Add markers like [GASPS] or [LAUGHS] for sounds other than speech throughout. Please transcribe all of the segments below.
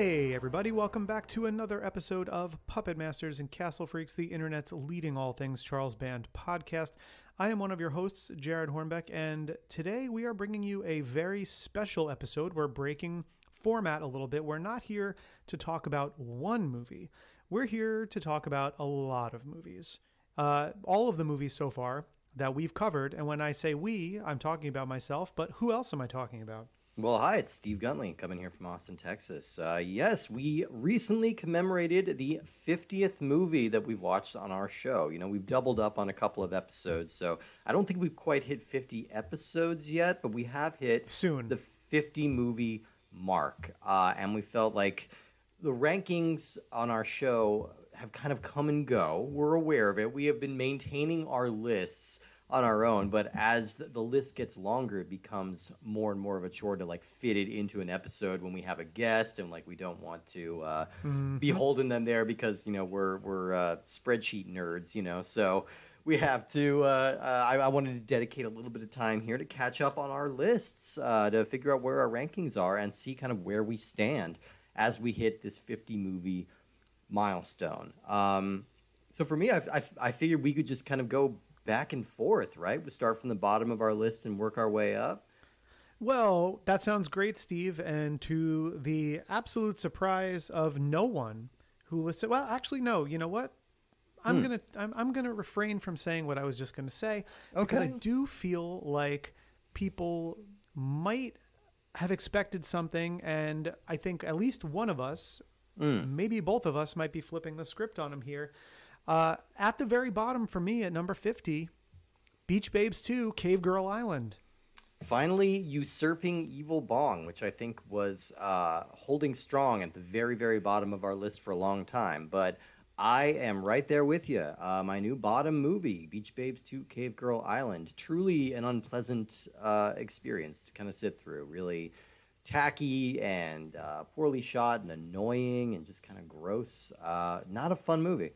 Hey, everybody, welcome back to another episode of Puppet Masters and Castle Freaks, the internet's leading all things Charles Band podcast. I am one of your hosts, Jared Hornbeck, and today we are bringing you a very special episode. We're breaking format a little bit. We're not here to talk about one movie, we're here to talk about a lot of movies. Uh, all of the movies so far that we've covered, and when I say we, I'm talking about myself, but who else am I talking about? Well, hi, it's Steve Guntley coming here from Austin, Texas. Uh, yes, we recently commemorated the 50th movie that we've watched on our show. You know, we've doubled up on a couple of episodes, so I don't think we've quite hit 50 episodes yet, but we have hit Soon. the 50 movie mark. Uh, and we felt like the rankings on our show have kind of come and go. We're aware of it. We have been maintaining our lists on our own, but as the, list gets longer, it becomes more and more of a chore to like fit it into an episode when we have a guest, and like we don't want to uh, be holding them there because you know we're we're uh, spreadsheet nerds, you know. So we have to. Uh, uh, I, I wanted to dedicate a little bit of time here to catch up on our lists, uh, to figure out where our rankings are, and see kind of where we stand as we hit this 50 movie milestone. Um, so for me, I, I, I figured we could just kind of go back and forth, right? We start from the bottom of our list and work our way up. Well, that sounds great, Steve. And to the absolute surprise of no one who listened, well, actually, no. You know what? I'm hmm. gonna I'm, I'm gonna refrain from saying what I was just gonna say because I do feel like people might have expected something, and I think at least one of us, hmm. maybe both of us, might be flipping the script on him here. Uh, at the very bottom for me at number fifty, Beach Babes Two, Cave Girl Island. Finally, usurping Evil Bong, which I think was uh, holding strong at the very, very bottom of our list for a long time. But I am right there with you. Uh, my new bottom movie, Beach Babes 2 Cave Girl Island. Truly an unpleasant uh, experience to kind of sit through. Really tacky and uh, poorly shot and annoying and just kind of gross. Uh, not a fun movie.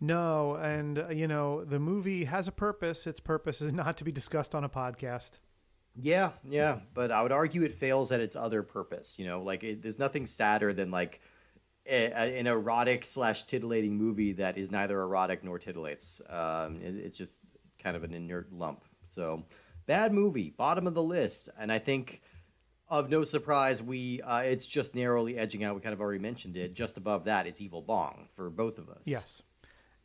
No, and uh, you know the movie has a purpose. Its purpose is [LAUGHS] not to be discussed on a podcast. Yeah, yeah, but I would argue it fails at its other purpose. You know, like it, there's nothing sadder than like a, a- an erotic slash titillating movie that is neither erotic nor titillates. Um, it- it's just kind of an inert lump. So bad movie, bottom of the list, and I think of no surprise we uh, it's just narrowly edging out. We kind of already mentioned it. Just above that is Evil Bong for both of us. Yes.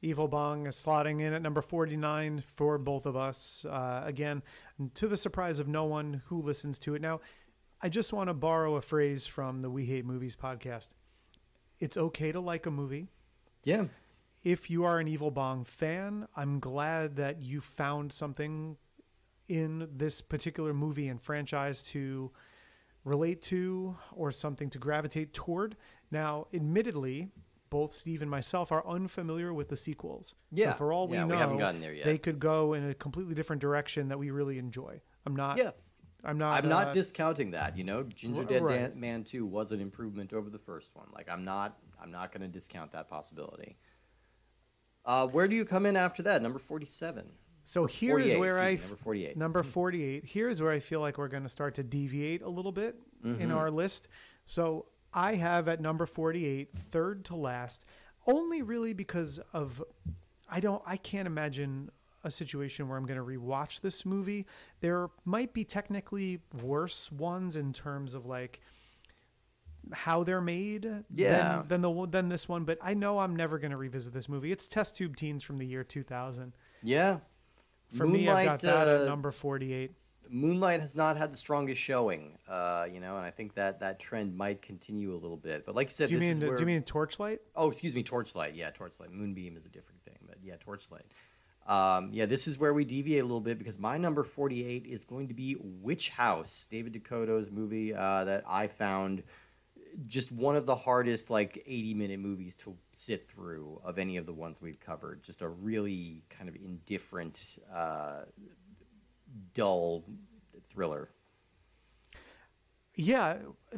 Evil Bong is slotting in at number 49 for both of us. Uh, again, to the surprise of no one who listens to it. Now, I just want to borrow a phrase from the We Hate Movies podcast. It's okay to like a movie. yeah, If you are an Evil Bong fan, I'm glad that you found something in this particular movie and franchise to relate to or something to gravitate toward. Now, admittedly, both Steve and myself are unfamiliar with the sequels. Yeah. So for all we Yeah, know, we haven't gotten there yet. they could go in a completely different direction that we really enjoy. I'm not. yeah. I'm not. I'm not uh, discounting that. You know, Ginger Dead right. Man Two was an improvement over the first one. Like I'm not, I'm not going to discount that possibility. Uh, where do you come in after that? Number forty-seven. So here is where I number 48. Number 48. Here's where I feel like we're going to start to deviate a little bit in our list. So I have at number 48, third to last, only really because of I don't I can't imagine a situation where I'm going to rewatch this movie. There might be technically worse ones in terms of like how they're made Yeah. than, than the than this one, but I know I'm never going to revisit this movie. It's Test Tube Teens from the year 2000. Yeah. For me, I've got that uh, at number 48. Moonlight has not had the strongest showing. Uh, you know, and I think that that trend might continue a little bit. But like you said, Do you this mean is do you mean Torchlight? Oh, excuse me, Torchlight. Yeah, Torchlight. Moonbeam is a different thing, but yeah, Torchlight. Um, yeah, this is where we deviate a little bit because my number 48 is going to be Witch House, David DeCoteau's movie uh, that I found just one of the hardest, like, 80 minute movies to sit through of any of the ones we've covered. Just a really kind of indifferent, uh, dull thriller. Yeah.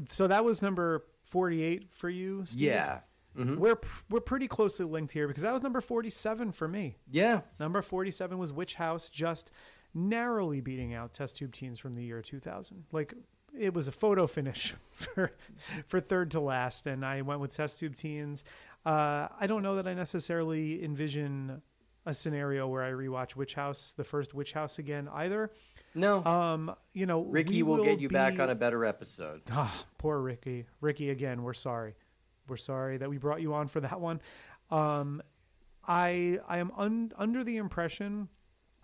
So that was number 48 for you, Steve? Yeah. Mhm. We're we're pretty closely linked here because that was number 47 for me. Yeah. Number 47 was Witch House, just narrowly beating out Test Tube Teens from the year 2000. Like it was a photo finish [LAUGHS] for for third to last, and I went with test tube teens. Uh, I don't know that I necessarily envision a scenario where I rewatch Witch House, the first Witch House again either. No, Um, you know, Ricky we will, get you back on a better episode. Ah, poor Ricky. Ricky again. We're sorry. We're sorry that we brought you on for that one. Um, I I am un, under the impression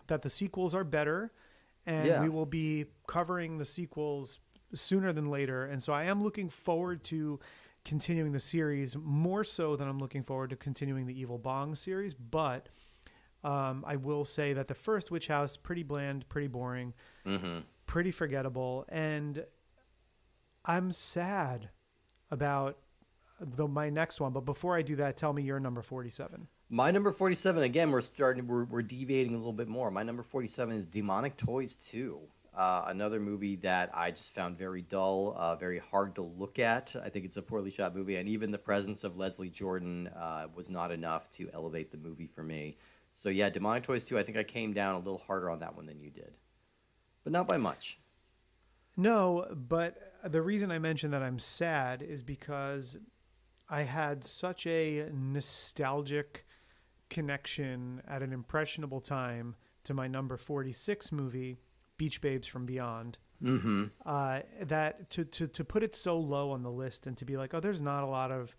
that the sequels are better, and Yeah. we will be covering the sequels sooner than later. And so I am looking forward to continuing the series more so than I'm looking forward to continuing the Evil Bong series. But um, I will say that the first Witch House pretty bland, pretty boring, pretty forgettable, and I'm sad about the my next one. But before I do that, tell me your number 47. My number 47, again, we're starting, we're, we're deviating a little bit more. My number 47 is Demonic Toys 2. Uh, another movie that I just found very dull, uh, very hard to look at. I think it's a poorly shot movie, and even the presence of Leslie Jordan uh, was not enough to elevate the movie for me. So, yeah, Demonic Toys 2, I think I came down a little harder on that one than you did, but not by much. No, but the reason I mentioned that I'm sad is because I had such a nostalgic connection at an impressionable time to my number 46 movie, Beach Babes from Beyond. Mm-hmm. uh, that to, to to put it so low on the list and to be like, oh, there's not a lot of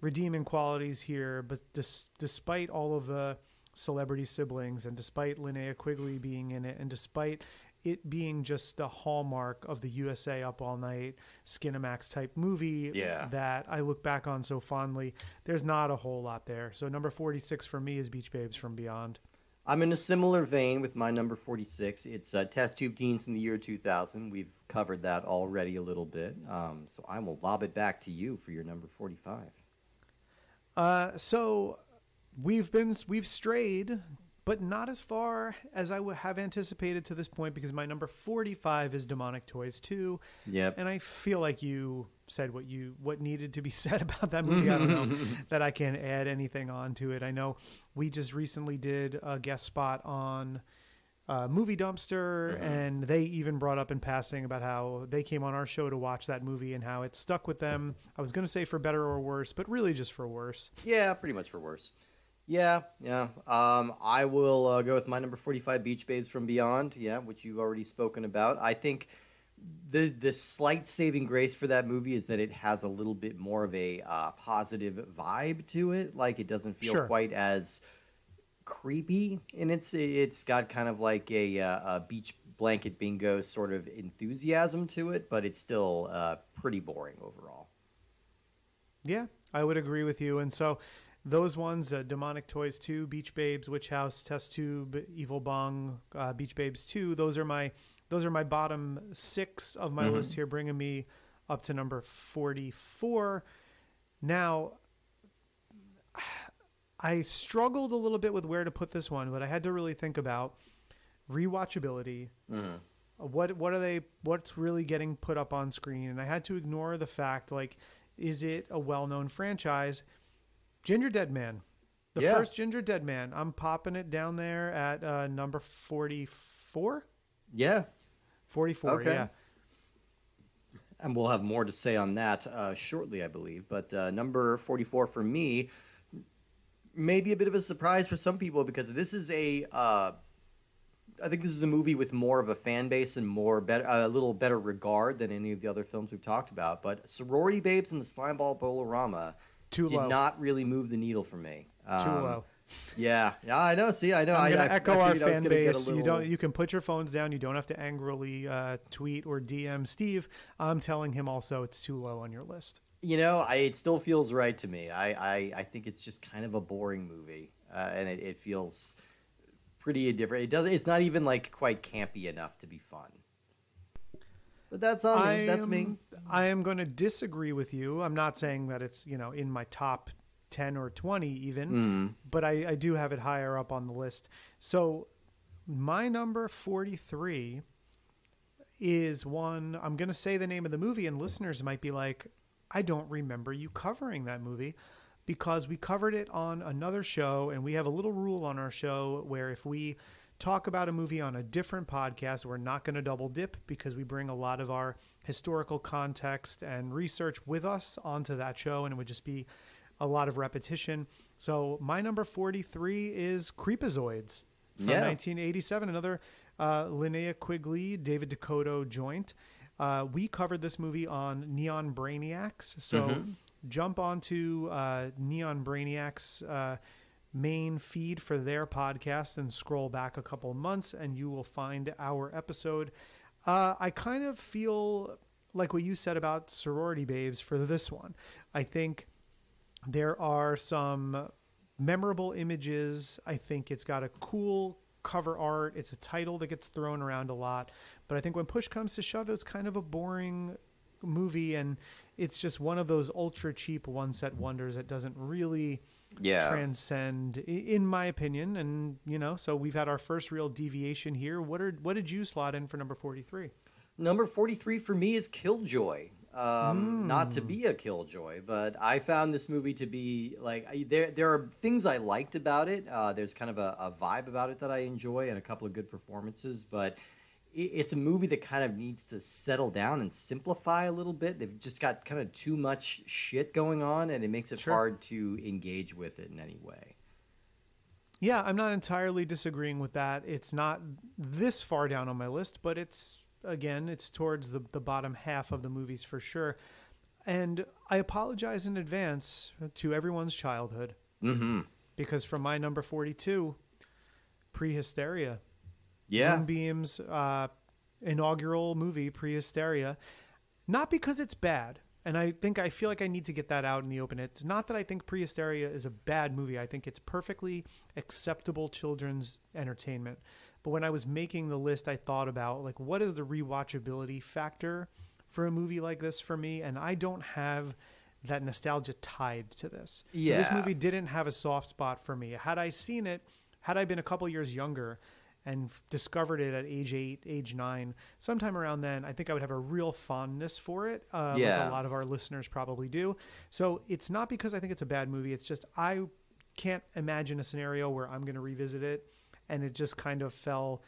redeeming qualities here, but dis- despite all of the celebrity siblings and despite Linnea Quigley being in it and despite it being just the hallmark of the USA Up All Night Skinamax type movie Yeah. that I look back on so fondly, there's not a whole lot there. So number 46 for me is Beach Babes from Beyond. I'm in a similar vein with my number 46. It's uh, Test Tube Teens from the year 2000. We've covered that already a little bit. Um, so I will lob it back to you for your number 45. Uh, so we've been we've strayed, but not as far as I would have anticipated to this point because my number forty-five is Demonic Toys two, Yep. and I feel like you said what you what needed to be [LAUGHS] said about that movie. I don't know [LAUGHS] that I can add anything on to it. I know we just recently did a guest spot on. Uh, movie dumpster and they even brought up in passing about how they came on our show to watch that movie and how it stuck with them i was going to say for better or worse but really just for worse Yeah, pretty much for worse. Yeah, yeah. Um, I will uh, go with my number 45, Beach Babes from Beyond. Yeah, which you've already spoken about. I think the the slight saving grace for that movie is that it has a little bit more of a uh, positive vibe to it. Like it doesn't feel Sure. quite as creepy, and it's it's got kind of like a, uh, a beach blanket bingo sort of enthusiasm to it, but it's still uh, pretty boring overall. Yeah, I would agree with you. And so those ones, uh, Demonic Toys 2, Beach Babes, Witch House, Test Tube, Evil Bong, uh, Beach Babes 2, those are my those are my bottom 6 of my list here bringing me up to number 44. Now I struggled a little bit with where to put this one, but I had to really think about rewatchability. Uh, What what are they? What's really getting put up on screen? And I had to ignore the fact, like, is it a well-known franchise? Ginger Dead Man, the Yeah. first Ginger Dead Man. I'm popping it down there at uh, number 44. Yeah, 44, Okay. yeah. And we'll have more to say on that uh, shortly, I believe. But uh, number 44 for me, maybe a bit of a surprise for some people because this is a. Uh, I think this is a movie with more of a fan base and more better, a little better regard than any of the other films we've talked about. But Sorority Babes and the Slimeball Bowl-O-Rama Too did low. not really move the needle for me. Too Um, low. Yeah, yeah, I know. See, I know. I'm I, gonna I, echo I our I was fan gonna get a base. You don't. You can put your phones down. You don't have to angrily uh, tweet or DM Steve. I'm telling him also it's too low on your list. You know, I, it still feels right to me. I, I, I think it's just kind of a boring movie, uh, and it, it feels pretty different. It does. It's not even like quite campy enough to be fun. But that's on me. That's me. I am going to disagree with you. I'm not saying that it's you know in my top ten or twenty even, Hmm. but I, I do have it higher up on the list. So my number forty three is one. I'm going to say the name of the movie, and listeners might be like, I don't remember you covering that movie. Because we covered it on another show, and we have a little rule on our show where if we talk about a movie on a different podcast. We're not going to double dip because we bring a lot of our historical context and research with us onto that show, and it would just be a lot of repetition. So my number 43 is Creepazoids from Yeah. 1987, another uh, Linnea Quigley, David DeCoteau joint. Uh, we covered this movie on Neon Brainiacs. So jump onto uh, Neon Brainiacs. Main feed for their podcast and scroll back a couple months and you will find our episode. Uh, I kind of feel like what you said about sorority babes for this one. I think there are some memorable images. I think it's got a cool cover art. It's a title that gets thrown around a lot. But I think when push comes to shove, it's kind of a boring movie and it's just one of those ultra cheap one set wonders that doesn't really Yeah. transcend in my opinion and you know so we've had our first real deviation here what are what did you slot in for number 43 Number 43 for me is Killjoy. Um, Not to be a Killjoy, but I found this movie to be like I- there. There are things I liked about it. Uh, there's kind of a, a vibe about it that I enjoy, and a couple of good performances. But it's a movie that kind of needs to settle down and simplify a little bit. They've just got kind of too much shit going on, and it makes it Sure. hard to engage with it in any way. yeah i'm not entirely disagreeing with that it's not this far down on my list but it's again it's towards the, the bottom half of the movies for sure and i apologize in advance to everyone's childhood Mm-hmm. because from my number 42 prehysteria Yeah. Moonbeam's uh, inaugural movie, Prehysteria. Not because it's bad, and I think I feel like I need to get that out in the open. It's not that I think Prehysteria is a bad movie. I think it's perfectly acceptable children's entertainment. But when I was making the list, I thought about like what is the rewatchability factor for a movie like this for me, and I don't have that nostalgia tied to this. So this movie didn't have a soft spot for me. Had I seen it, had I been a couple years younger and f- discovered it at age eight, age nine, sometime around then, I think I would have a real fondness for it. Uh, Like Yeah. a lot of our listeners probably do. So it's not because I think it's a bad movie. It's just I can't imagine a scenario where I'm going to revisit it. And it just kind of fell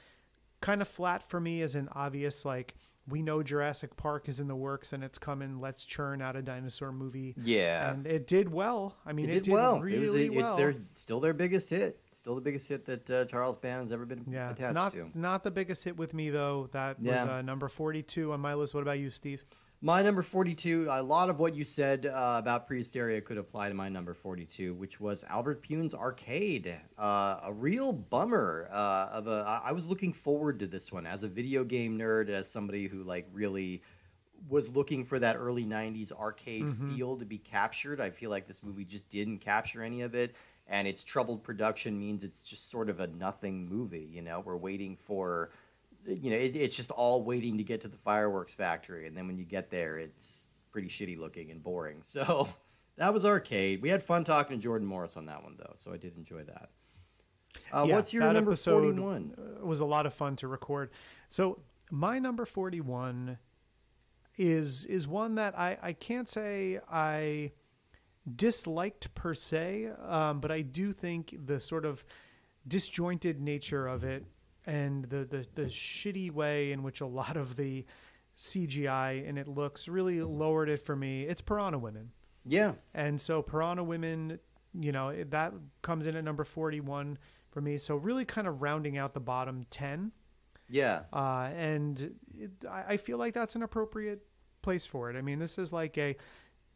kind of flat for me as an obvious, like, we know Jurassic Park is in the works and it's coming. Let's churn out a dinosaur movie. Yeah. And it did well. I mean, It it, did well. really it was a, well. it's their still their biggest hit. Still the biggest hit that uh, Charles Band's ever been Yeah, attached not to. not the biggest hit with me though. That was Yeah. uh, number forty-two on my list. What about you, Steve? My number 42, a lot of what you said uh, about Prehysteria could apply to my number 42, which was Albert Pyun's Arcade. Uh, a real bummer uh, of a. I was looking forward to this one as a video game nerd, as somebody who like really was looking for that early 90s arcade feel to be captured. I feel like this movie just didn't capture any of it. And its troubled production means it's just sort of a nothing movie. You know, we're waiting for you know, it, it's just all waiting to get to the fireworks factory, and then when you get there, it's pretty shitty looking and boring. [LAUGHS] So that was arcade. We had fun talking to Jordan Morris on that one, though, so I did enjoy that. Uh, Yeah, what's your that number episode, forty-one? uh, was a lot of fun to record. So my number forty-one is is one that I I can't say I disliked per se, um, but I do think the sort of disjointed nature of it and the, the the shitty way in which a lot of the CGI and it looks really lowered it for me. It's Piranha Women. Yeah, And so Piranha Women, you know, it- that comes in at number 41 for me. So really kind of rounding out the bottom 10. yeah, Uh, and it, I, I feel like that's an appropriate place for it. I mean, this is like a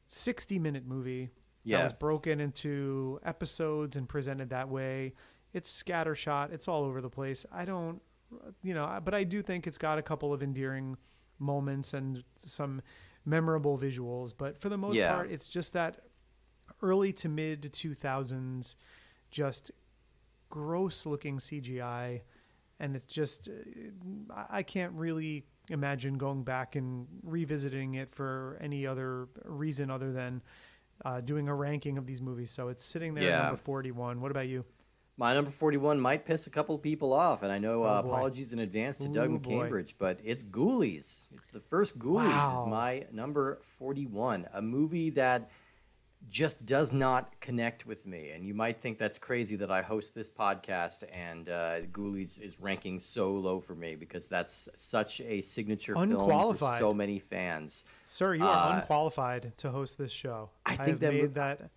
60 minute movie Yeah. that was broken into episodes and presented that way. It's scattershot. It's all over the place. I don't, you know, but I do think it's got a couple of endearing moments and some memorable visuals. But for the most Yeah. part, it's just that early to mid 2000s, just gross looking CGI. And it's just, uh, I- I can't really imagine going back and revisiting it for any other reason other than uh, doing a ranking of these movies. So it's sitting there Yeah. at number 41. What about you? My number forty-one might piss a couple people off, and I know uh, Oh, boy. apologies in advance to Doug boy. McCambridge, but it's Ghoulies. It's the first Ghoulies Wow. is my number forty-one, a movie that just does not connect with me. And you might think that's crazy that I host this podcast and uh, Ghoulies is ranking so low for me because that's such a signature film for so many fans. Sir, you are Uh, unqualified to host this show. I think that- made that.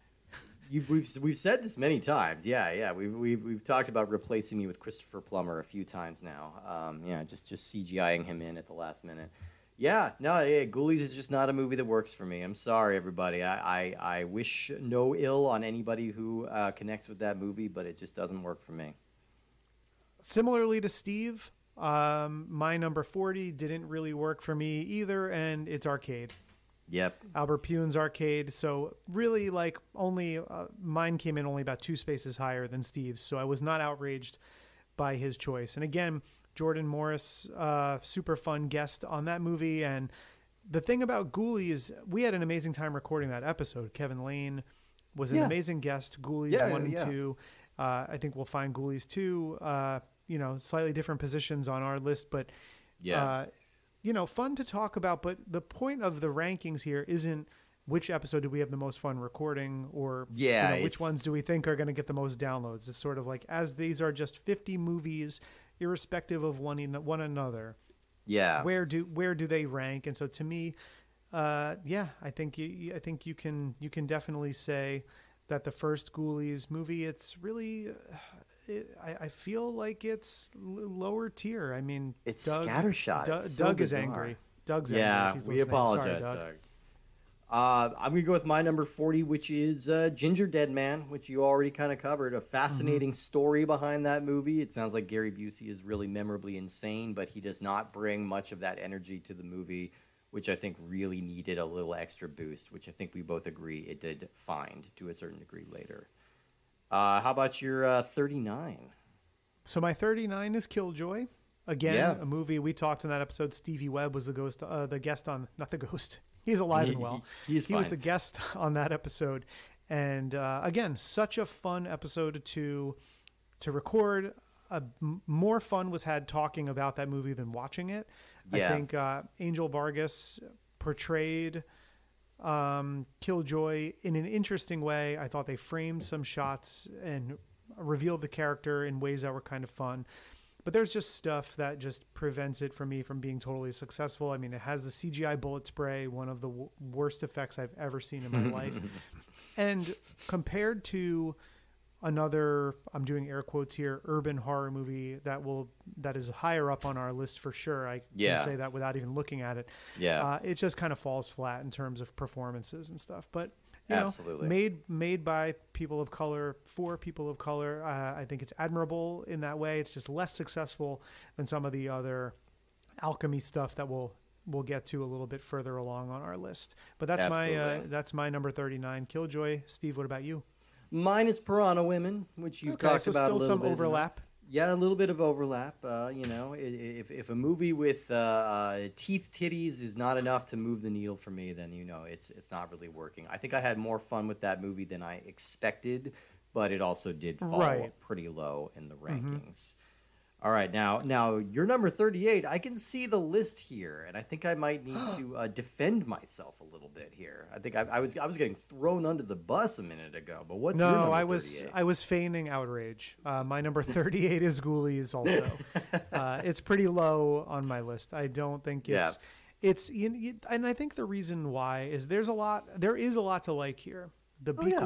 You, we've we've said this many times. Yeah, yeah. We've we've we've talked about replacing me with Christopher Plummer a few times now. Um, yeah, just just CGIing him in at the last minute. Yeah, no, yeah, Ghoulies is just not a movie that works for me. I'm sorry, everybody. I I, I wish no ill on anybody who uh, connects with that movie, but it just doesn't work for me. Similarly to Steve, um, my number 40 didn't really work for me either, and it's arcade. Yep. Albert Pyun's arcade. So really, like only uh, mine came in only about two spaces higher than Steve's. So I was not outraged by his choice. And again, Jordan Morris, uh, super fun guest on that movie. And the thing about Ghoulie is we had an amazing time recording that episode. Kevin Lane was an Yeah. amazing guest. Ghoulies Yeah, one and yeah. two. Uh, I think we'll find Ghoulies two. Uh, you know, slightly different positions on our list, but Yeah. Uh, you know, fun to talk about. But the point of the rankings here isn't which episode do we have the most fun recording or you Yeah, know, which ones do we think are going to get the most downloads. It's sort of like as these are just 50 movies, irrespective of one in- one another. yeah. Where do where do they rank? And so to me, uh, yeah, I think you, I think you can you can definitely say that the first Ghoulies movie, it's really. It, I, I feel like it's lower tier. I mean, It's Doug, scattershot. Doug, It's so Doug is angry. Doug's Yeah, angry. he's we apologize, Sorry, Doug. Doug. Uh, I'm gonna go with my number 40, which is uh, Ginger Dead Man, which you already kind of covered. A fascinating story behind that movie. It sounds like Gary Busey is really memorably insane, but he does not bring much of that energy to the movie, which I think really needed a little extra boost. Which I think we both agree it did find to a certain degree later. Uh, how about your uh, 39? So my 39 is Killjoy. Again, Yeah. a movie we talked in that episode. Stevie Webb was the ghost, uh, the guest on, not the ghost. [LAUGHS] He's alive He- and well. he- he was the guest [LAUGHS] on that episode, and uh, again, such a fun episode to to record. Uh, more fun was had talking about that movie than watching it. Yeah. I think uh, Angel Vargas portrayed um, Killjoy in an interesting way. I thought they framed some shots and revealed the character in ways that were kind of fun. But there's just stuff that just prevents it from me from being totally successful. I mean, it has the CGI bullet spray, one of the w- worst effects I've ever seen in my life. [LAUGHS] And compared to another, I'm doing air quotes here, urban horror movie that will that is higher up on our list for sure. I Yeah. can say that without even looking at it. Yeah. Uh, it just kind of falls flat in terms of performances and stuff. But you know, Absolutely. made made by people of color for people of color. Uh, I think it's admirable in that way. It's just less successful than some of the other alchemy stuff that we'll we'll get to a little bit further along on our list. But that's my uh, that's my number thirty nine, Killjoy. Steve, what about you? Mine is Piranha Women, which you Okay, talked so about still a little some bit. overlap. Yeah, a little bit of overlap. Uh, you know, if if a movie with uh, uh, teeth titties is not enough to move the needle for me, then you know it's it's not really working. I think I had more fun with that movie than I expected, but it also did fall Right. Mm-hmm. pretty low in the rankings. All right, now now you're number 38. I can see the list here, and I think I might need [GASPS] to uh, defend myself a little bit here. I think I, I was I was getting thrown under the bus a minute ago, but what's your No, I was 38? I was feigning outrage. Uh, my number [LAUGHS] thirty eight is Ghoulies. Also, uh, [LAUGHS] it's pretty low on my list. I don't think Yeah. it's it's you, you, and I think the reason why is there's a lot there is a lot to like here. The Oh, yeah.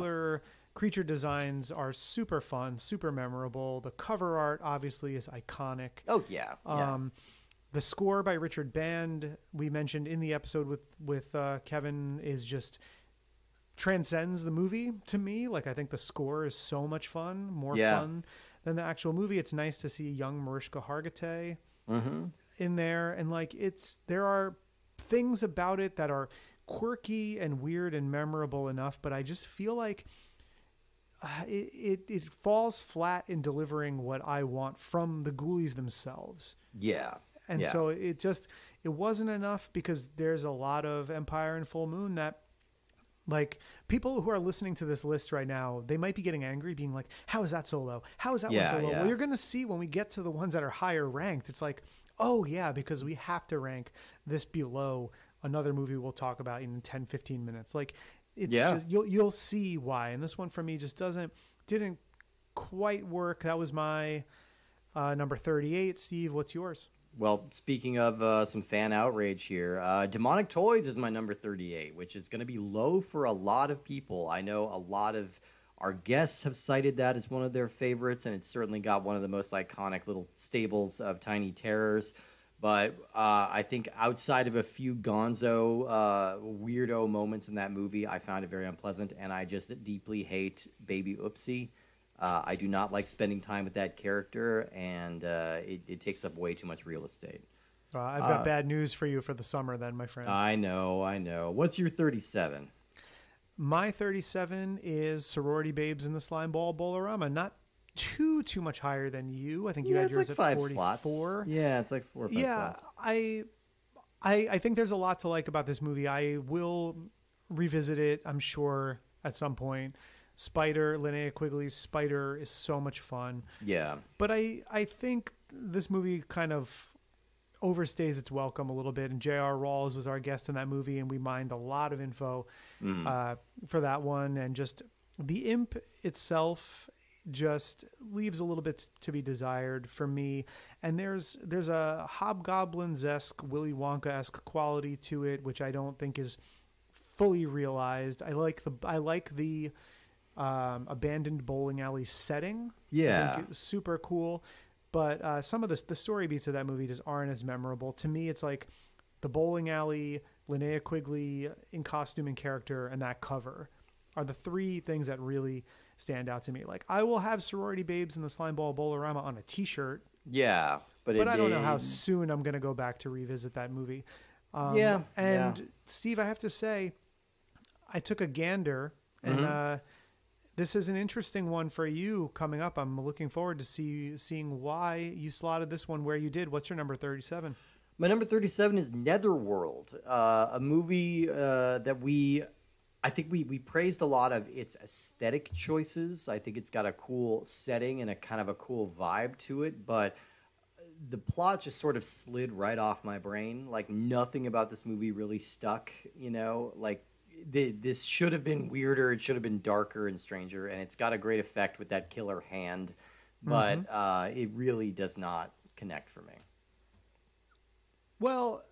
Creature designs are super fun, super memorable. The cover art obviously is iconic. Oh yeah, yeah. Um, the score by Richard Band we mentioned in the episode with with uh, Kevin is just transcends the movie to me. Like I think the score is so much fun, more Yeah. fun than the actual movie. It's nice to see young Mariska Hargitay mm-hmm. in there, and like it's there are things about it that are quirky and weird and memorable enough, but I just feel like. [SIGHS] It, it it falls flat in delivering what I want from the Ghoulies themselves Yeah. and yeah. so it just it wasn't enough because there's a lot of empire and full moon that like people who are listening to this list right now they might be getting angry being like how is that so low how is that Yeah, one so low yeah. well you're going to see when we get to the ones that are higher ranked it's like oh yeah because we have to rank this below another movie we'll talk about in 10 15 minutes like it's Yeah. just you'll you'll see why. And this one for me just doesn't didn't quite work. That was my uh, number 38. Steve, what's yours? Well, speaking of uh, some fan outrage here, uh, Demonic Toys is my number 38, which is going to be low for a lot of people. I know a lot of our guests have cited that as one of their favorites, and it's certainly got one of the most iconic little stables of Tiny Terrors. But uh, I think outside of a few gonzo, uh, weirdo moments in that movie, I found it very unpleasant, and I just deeply hate Baby Oopsie. Uh, I do not like spending time with that character, and uh, it, it takes up way too much real estate. Uh, I've got bad news for you for the summer, then, my friend. I know, I know. What's your 37? My 37 is Sorority Babes in the Slime Ball Bowl-O-Rama. Not too too much higher than you. I think you yeah, had yours like at five 44. slots. Yeah, it's like four yeah, slots. I, I I think there's a lot to like about this movie. I will revisit it. I'm sure at some point. Spider, Linnea Quigley's Spider is so much fun. Yeah. But I I think this movie kind of overstays its welcome a little bit. And J.R. Rawls was our guest in that movie, and we mined a lot of info uh, for that one. And just the imp itself just leaves a little bit to be desired for me. And there's there's a hobgoblins esque Willy Wonka esque quality to it, which I don't think is fully realized. I like the I like the um, abandoned bowling alley setting. I Yeah. think it's super cool. But uh, some of the the story beats of that movie just aren't as memorable to me. It's like the bowling alley, Linnea Quigley in costume and character, and that cover are the three things that really stand out to me. Like I will have sorority babes in the slime ball bowlerama on a T-shirt, Yeah. But, but I don't know how soon I'm going to go back to revisit that movie. Um, Yeah, and yeah. Steve, I have to say, I took a gander, and Mm-hmm. uh, this is an interesting one for you coming up. I'm looking forward to see seeing why you slotted this one where you did. What's your number 37? My number 37 is Netherworld, uh, a movie uh, that we, I think we, we praised a lot of its aesthetic choices. I think it's got a cool setting and a kind of a cool vibe to it, but the plot just sort of slid right off my brain. Like nothing about this movie really stuck, you know, like the, this should have been weirder. It should have been darker and stranger. And it's got a great effect with that killer hand, but uh, it really does not connect for me. Well,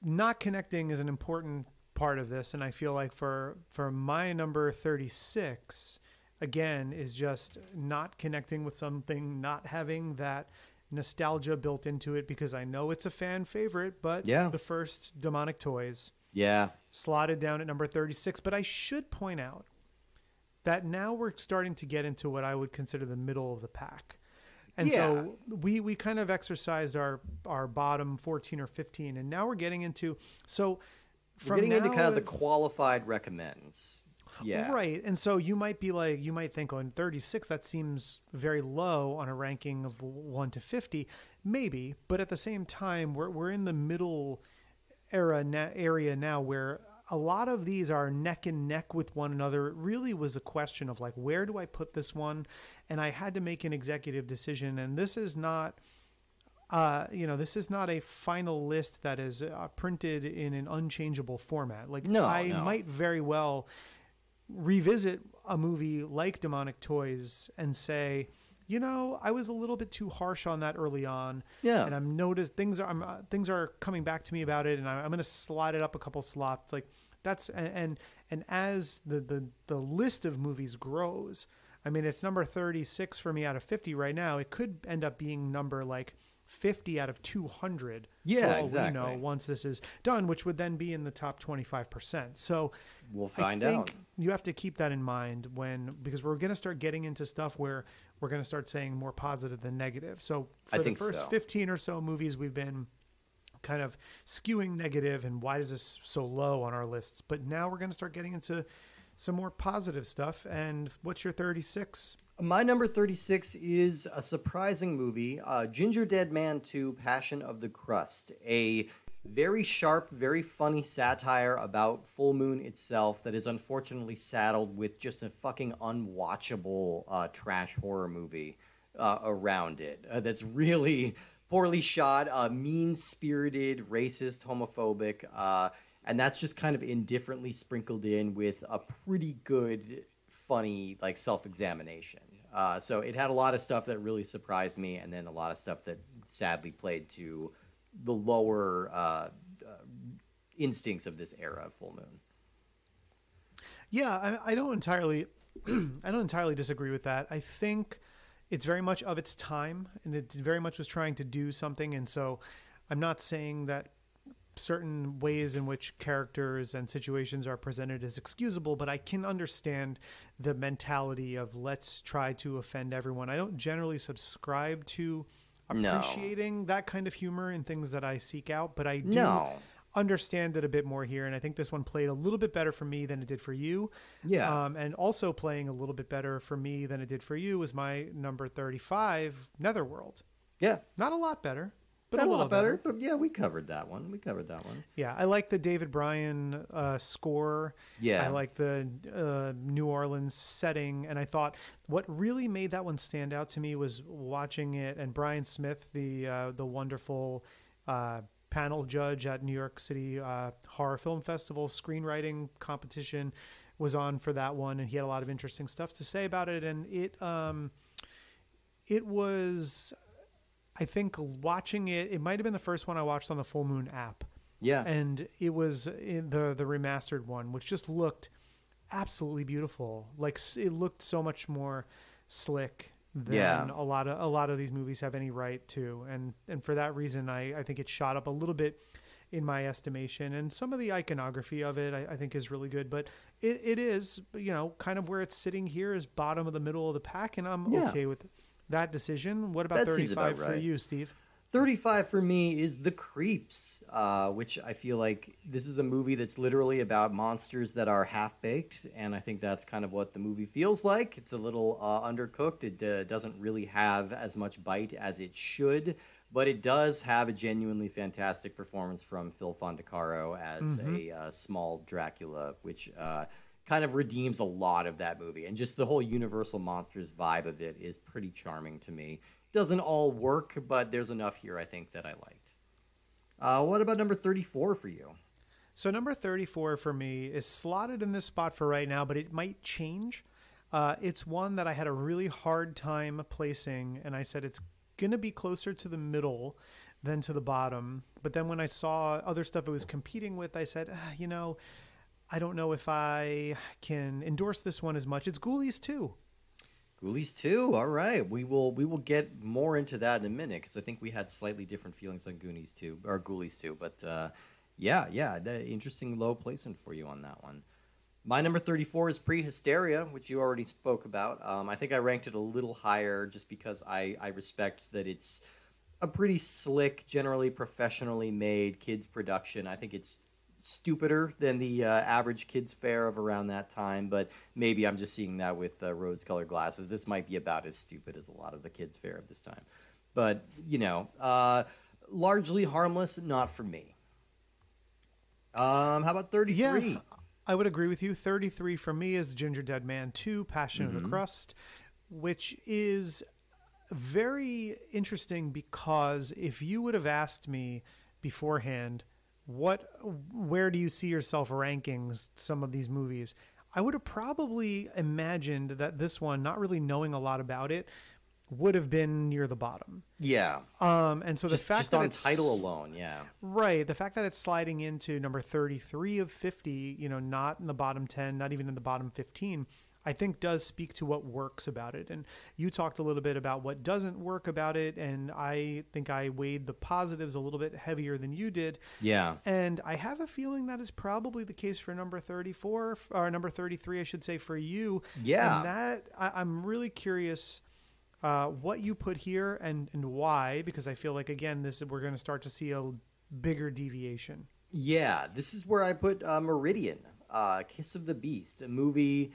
not connecting is an important part of this, and I feel like for for my number 36, again, is just not connecting with something, not having that nostalgia built into it because I know it's a fan favorite, but Yeah. the first demonic toys Yeah. slotted down at number 36. But I should point out that now we're starting to get into what I would consider the middle of the pack. And so we we kind of exercised our our bottom 14 or 15 and now we're getting into so We're from getting into kind of the qualified recommends. Yeah. Right. And so you might be like, you might think oh, on 36, that seems very low on a ranking of 1 to 50. Maybe. But at the same time, we're, we're in the middle era na- area now where a lot of these are neck and neck with one another. It really was a question of like, where do I put this one? And I had to make an executive decision. And this is not uh, you know, this is not a final list that is uh, printed in an unchangeable format. Like, No, I no. might very well revisit a movie like Demonic Toys and say, you know, I was a little bit too harsh on that early on. Yeah. And I'm noticed things are I'm, uh, things are coming back to me about it, and I, I'm going to slide it up a couple slots. Like that's and and, and as the, the the list of movies grows, I mean, it's number 36 for me out of 50 right now. It could end up being number like 50 out of 200. Yeah, for all we exactly. know once this is done, which would then be in the top 25%. So We'll I find think out. You have to keep that in mind when because we're going to start getting into stuff where we're going to start saying more positive than negative. So for I the first so. 15 or so movies we've been kind of skewing negative and why is this so low on our lists? But now we're going to start getting into some more positive stuff and what's your 36? My number 36 is a surprising movie uh, Ginger Dead Man 2 Passion of the Crust. A very sharp, very funny satire about Full Moon itself that is unfortunately saddled with just a fucking unwatchable uh, trash horror movie uh, around it. Uh, that's really poorly shot, uh, mean spirited, racist, homophobic. And that's just kind of indifferently sprinkled in with a pretty good, funny like self examination. Uh, so it had a lot of stuff that really surprised me, and then a lot of stuff that sadly played to the lower uh, uh, instincts of this era of Full Moon. Yeah, I, I don't entirely, [CLEARS THROAT] I don't entirely disagree with that. I think it's very much of its time, and it very much was trying to do something. And so, I'm not saying that certain ways in which characters and situations are presented is excusable, but I can understand the mentality of let's try to offend everyone. I don't generally subscribe to appreciating no. that kind of humor in things that I seek out, but I do no. understand it a bit more here. And I think this one played a little bit better for me than it did for you. Yeah. Um, and also playing a little bit better for me than it did for you was my number 35, Netherworld. Yeah. Not a lot better, but a, a lot better, better. But yeah, we covered that one. We covered that one. Yeah, I like the David Bryan uh, score. Yeah, I like the uh, New Orleans setting, and I thought what really made that one stand out to me was watching it. And Brian Smith, the uh, the wonderful uh, panel judge at New York City uh, Horror Film Festival screenwriting competition, was on for that one, and he had a lot of interesting stuff to say about it. And it um, it was I think watching it, it might have been the first one I watched on the Full Moon app. Yeah, and it was in the the remastered one, which just looked absolutely beautiful. Like it looked so much more slick than yeah. a lot of a lot of these movies have any right to, and and for that reason, I I think it shot up a little bit in my estimation. And some of the iconography of it, I, I, think, is really good. But it, it is, you know, kind of where it's sitting here is bottom of the middle of the pack, and I'm yeah. okay with that decision. What about that 35 about right. for you, Steve? 35 for me is The Creeps, uh, which I feel like this is a movie that's literally about monsters that are half baked. And I think that's kind of what the movie feels like. It's a little uh, undercooked. It uh, doesn't really have as much bite as it should, but it does have a genuinely fantastic performance from Phil Fondacaro as mm-hmm. a uh, small Dracula, which uh, kind of redeems a lot of that movie. And just the whole Universal Monsters vibe of it is pretty charming to me. Doesn't all work, but there's enough here I think that I liked. Uh, what about number 34 for you? So, number 34 for me is slotted in this spot for right now, but it might change. Uh, it's one that I had a really hard time placing, and I said it's going to be closer to the middle than to the bottom. But then when I saw other stuff it was competing with, I said, ah, you know, I don't know if I can endorse this one as much. It's Ghoulies 2. Ghoulies 2. All right. We will we will get more into that in a minute because I think we had slightly different feelings on Goonies 2 or Ghoulies 2, but uh, yeah, yeah, the interesting low placement for you on that one. My number 34 is Prehysteria, which you already spoke about. Um, I think I ranked it a little higher just because I, I respect that it's a pretty slick, generally professionally made kids production. I think it's stupider than the uh, average kids fare of around that time but maybe i'm just seeing that with uh, rose colored glasses this might be about as stupid as a lot of the kids fare of this time but you know uh, largely harmless not for me um how about 33 yeah, i would agree with you 33 for me is ginger dead man 2 passion mm-hmm. of the mm-hmm. crust which is very interesting because if you would have asked me beforehand what where do you see yourself ranking some of these movies? I would have probably imagined that this one not really knowing a lot about it would have been near the bottom. Yeah. Um and so just, the fact just that on it's title alone yeah. Right the fact that it's sliding into number 33 of 50 you know not in the bottom 10 not even in the bottom 15 I think does speak to what works about it. And you talked a little bit about what doesn't work about it. And I think I weighed the positives a little bit heavier than you did. Yeah. And I have a feeling that is probably the case for number 34 or number 33, I should say, for you. Yeah. And that I, am really curious. Uh, what you put here and and why because I feel like again this we're going to start to see a bigger deviation. Yeah, this is where I put uh, Meridian, uh, Kiss of the Beast, a movie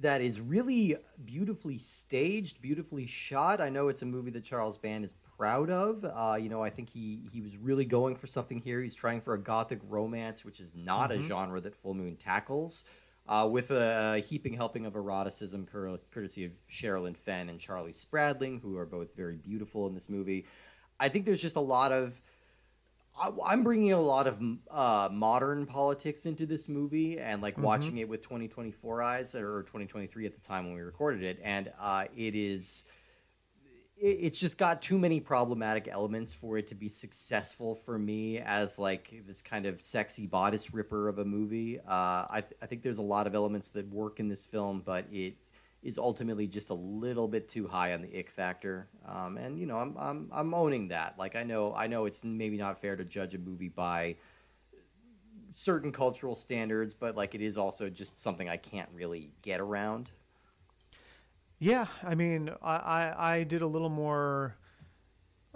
that is really beautifully staged, beautifully shot. I know it's a movie that Charles Band is proud of. Uh, you know, I think he he was really going for something here. He's trying for a gothic romance, which is not mm-hmm. a genre that Full Moon tackles. Uh, with a, a, heaping helping of eroticism, courtesy of Sherilyn Fenn and Charlie Spradling, who are both very beautiful in this movie. I think there's just a lot of I, I'm bringing a lot of uh, modern politics into this movie and like watching it with 2024 eyes or 2023 at the time when we recorded it, and uh, it is it- it's just got too many problematic elements for it to be successful for me as like this kind of sexy bodice ripper of a movie. Uh, I, th- I think there's a lot of elements that work in this film, but it is ultimately just a little bit too high on the ick factor. Um, and you know, I'm, I'm I'm owning that. Like I know I know it's maybe not fair to judge a movie by certain cultural standards, but like it is also just something I can't really get around. Yeah, I mean, I, I, I did a little more.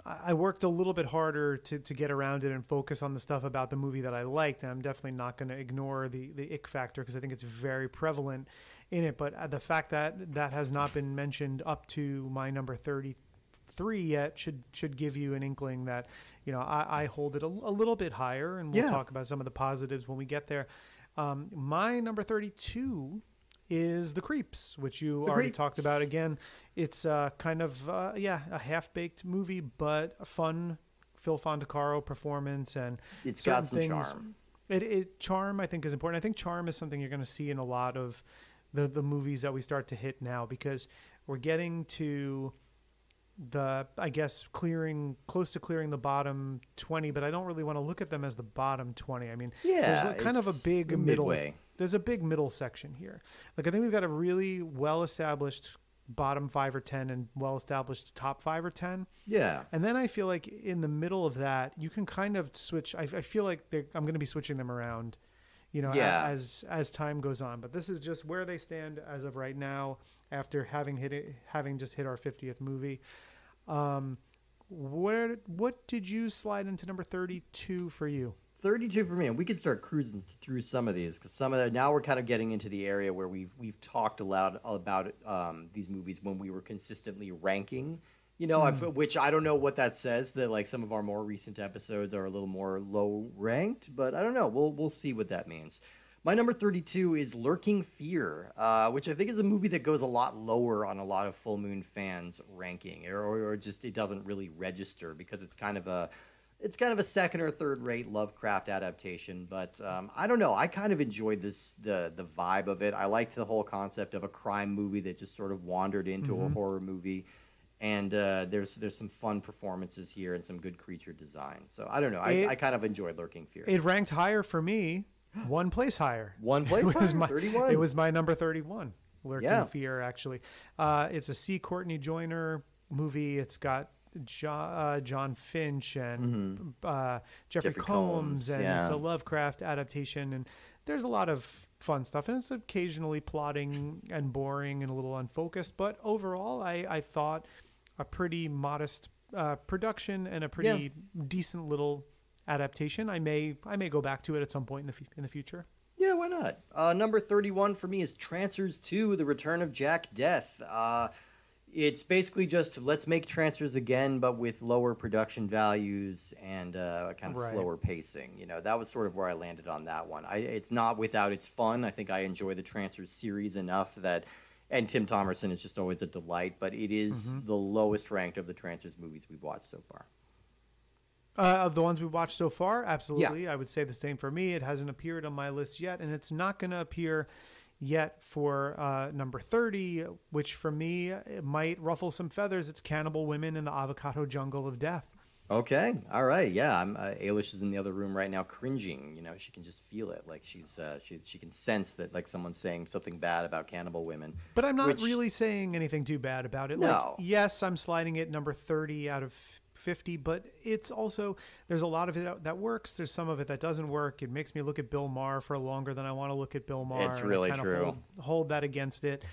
I worked a little bit harder to, to get around it and focus on the stuff about the movie that I liked. And I'm definitely not going to ignore the, the ick factor because I think it's very prevalent in it. But uh, the fact that that has not been mentioned up to my number 33 yet should should give you an inkling that, you know, I, I hold it a, a little bit higher. And we'll Yeah. talk about some of the positives when we get there. Um, my number 32 is The Creeps, which you The already talked about again. It's uh, kind of uh, yeah, a half-baked movie, but a fun Phil Fondacaro performance and It's got some things- charm. It, it charm I think is important. I think charm is something you're going to see in a lot of the the movies that we start to hit now because we're getting to the I guess clearing close to clearing the bottom 20, but I don't really want to look at them as the bottom 20. I mean, Yeah, there's a, kind of a big the middle midway. there's a big middle section here. Like I think we've got a really well established bottom 5 or 10 and well established top 5 or 10. Yeah. And then I feel like in the middle of that, you can kind of switch. I, I feel like I'm going to be switching them around, you know, Yeah. as as time goes on. But this is just where they stand as of right now, after having hit it, having just hit our 50th movie. Um, where what did you slide into number 32 for you? 32 for me and we could start cruising through some of these because some of the now we're kind of getting into the area where we've we've talked a lot about um, these movies when we were consistently ranking you know I've, which i don't know what that says that like some of our more recent episodes are a little more low ranked but i don't know we'll we'll see what that means my number 32 is lurking fear uh, which i think is a movie that goes a lot lower on a lot of full moon fans ranking or, or just it doesn't really register because it's kind of a it's kind of a second or third rate Lovecraft adaptation, but um, I don't know. I kind of enjoyed this the the vibe of it. I liked the whole concept of a crime movie that just sort of wandered into Mm-hmm. a horror movie, and uh, there's there's some fun performances here and some good creature design. So I don't know. I, It- I kind of enjoyed Lurking Fear. It ranked higher for me, [GASPS] one place higher. One place [LAUGHS] it was higher, my 31. It was my number 31. Lurking Yeah. Fear, actually. Uh, it's a C. Courtney Joyner movie. It's got John, uh, Jon Finch and uh, Jeffrey, Mm-hmm. Jeffrey Combs, Combs, and yeah. it's a Lovecraft adaptation. And there's a lot of fun stuff, and it's occasionally plotting and boring and a little unfocused. But overall, I, I thought a pretty modest uh, production and a pretty decent little adaptation. I may I may go back to it at some point in the fu- in the future. Yeah, why not? Uh, number 31 for me is Trancers 2 The Return of Jack Death. Uh, it's basically just let's make Trancers again, but with lower production values and uh, kind of Right. slower pacing. You know, that was sort of where I landed on that one. I, it's not without its fun. I think I enjoy the Trancers series enough that. And Tim Thomerson is just always a delight, but it is the lowest ranked of the Trancers movies we've watched so far. Uh, of the ones we've watched so far, absolutely. I would say the same for me. It hasn't appeared on my list yet, and it's not going to appear yet for uh, number 30, which for me it might ruffle some feathers. It's Cannibal Women in the Avocado Jungle of Death. Okay, all right, yeah. I'm uh, Ailish is in the other room right now, cringing. You know, she can just feel it, like she's uh, she she can sense that like someone's saying something bad about cannibal women. But I'm not Which- really saying anything too bad about it. No. Like, yes, I'm sliding it number 30 out of 50, but it's also, there's a lot of it that works. There's some of it that doesn't work. It makes me look at Bill Maher for longer than I want to look at Bill Maher. It's really true. Hold, hold that against it.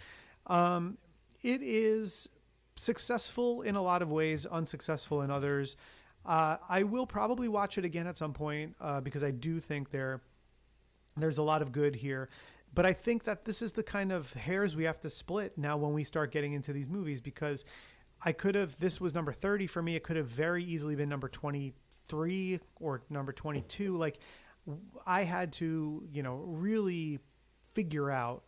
Um, it is successful in a lot of ways, unsuccessful in others. Uh, I will probably watch it again at some point uh, because I do think there there's a lot of good here. But I think that this is the kind of hairs we have to split now when we start getting into these movies because I could have this was number 30 for me. It could have very easily been number 23 or number 22. Like I had to, you know, really figure out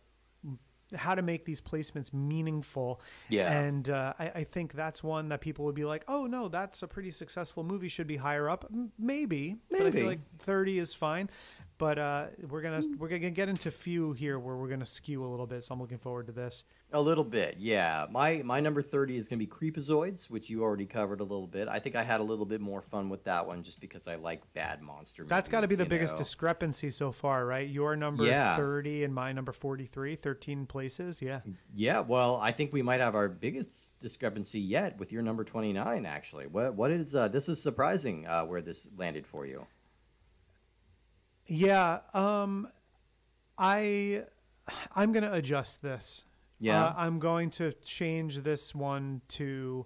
how to make these placements meaningful. Yeah. And uh, I, I think that's one that people would be like, oh no, that's a pretty successful movie. Should be higher up. M- Maybe. But I Maybe. feel like thirty is fine. But uh, we're gonna we're gonna get into few here where we're gonna skew a little bit. So I'm looking forward to this. A little bit, yeah. My my number thirty is going to be Creepazoids, which you already covered a little bit. I think I had a little bit more fun with that one, just because I like bad monster. That's got to be the biggest know? discrepancy so far, right? Your number Yeah. 30 and my number 43, 13 places. Yeah. Yeah, well, I think we might have our biggest discrepancy yet with your number twenty nine. Actually, what what is uh, this is surprising uh, where this landed for you. Yeah. Um, I, I'm going to adjust this. Yeah. Uh, I'm going to change this one to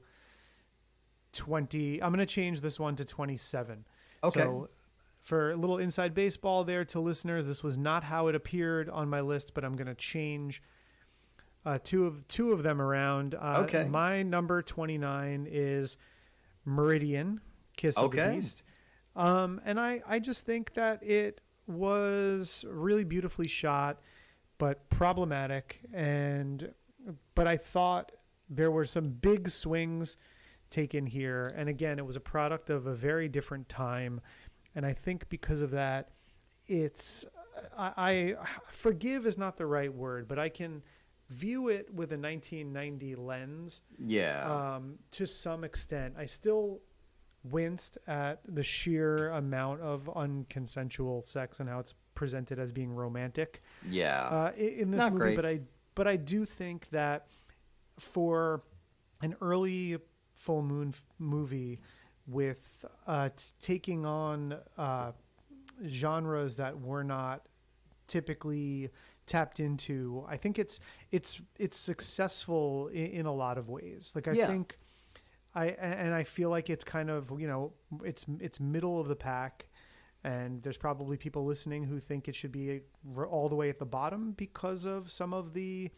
20. I'm going to change this one to 27. Okay. So for a little inside baseball there to listeners, this was not how it appeared on my list, but I'm going to change uh, two of two of them around. Uh, Okay. My number 29 is Meridian, Kiss of the Okay. Beast. Um, and I, I just think that it was really beautifully shot, but problematic. And but I thought there were some big swings taken here. And again, it was a product of a very different time. And I think because of that, it's I, I forgive is not the right word, but I can view it with a 1990 lens Yeah. um, to some extent. I still winced at the sheer amount of unconsensual sex and how it's presented as being romantic yeah. uh, in this Not movie. great. But I but I do think that for an early full moon f- movie with uh, t- taking on uh, genres that were not typically tapped into i think it's it's it's successful in, in a lot of ways like i Yeah. think i and i feel like it's kind of you know it's it's middle of the pack. And there's probably people listening who think it should be all the way at the bottom because of some of the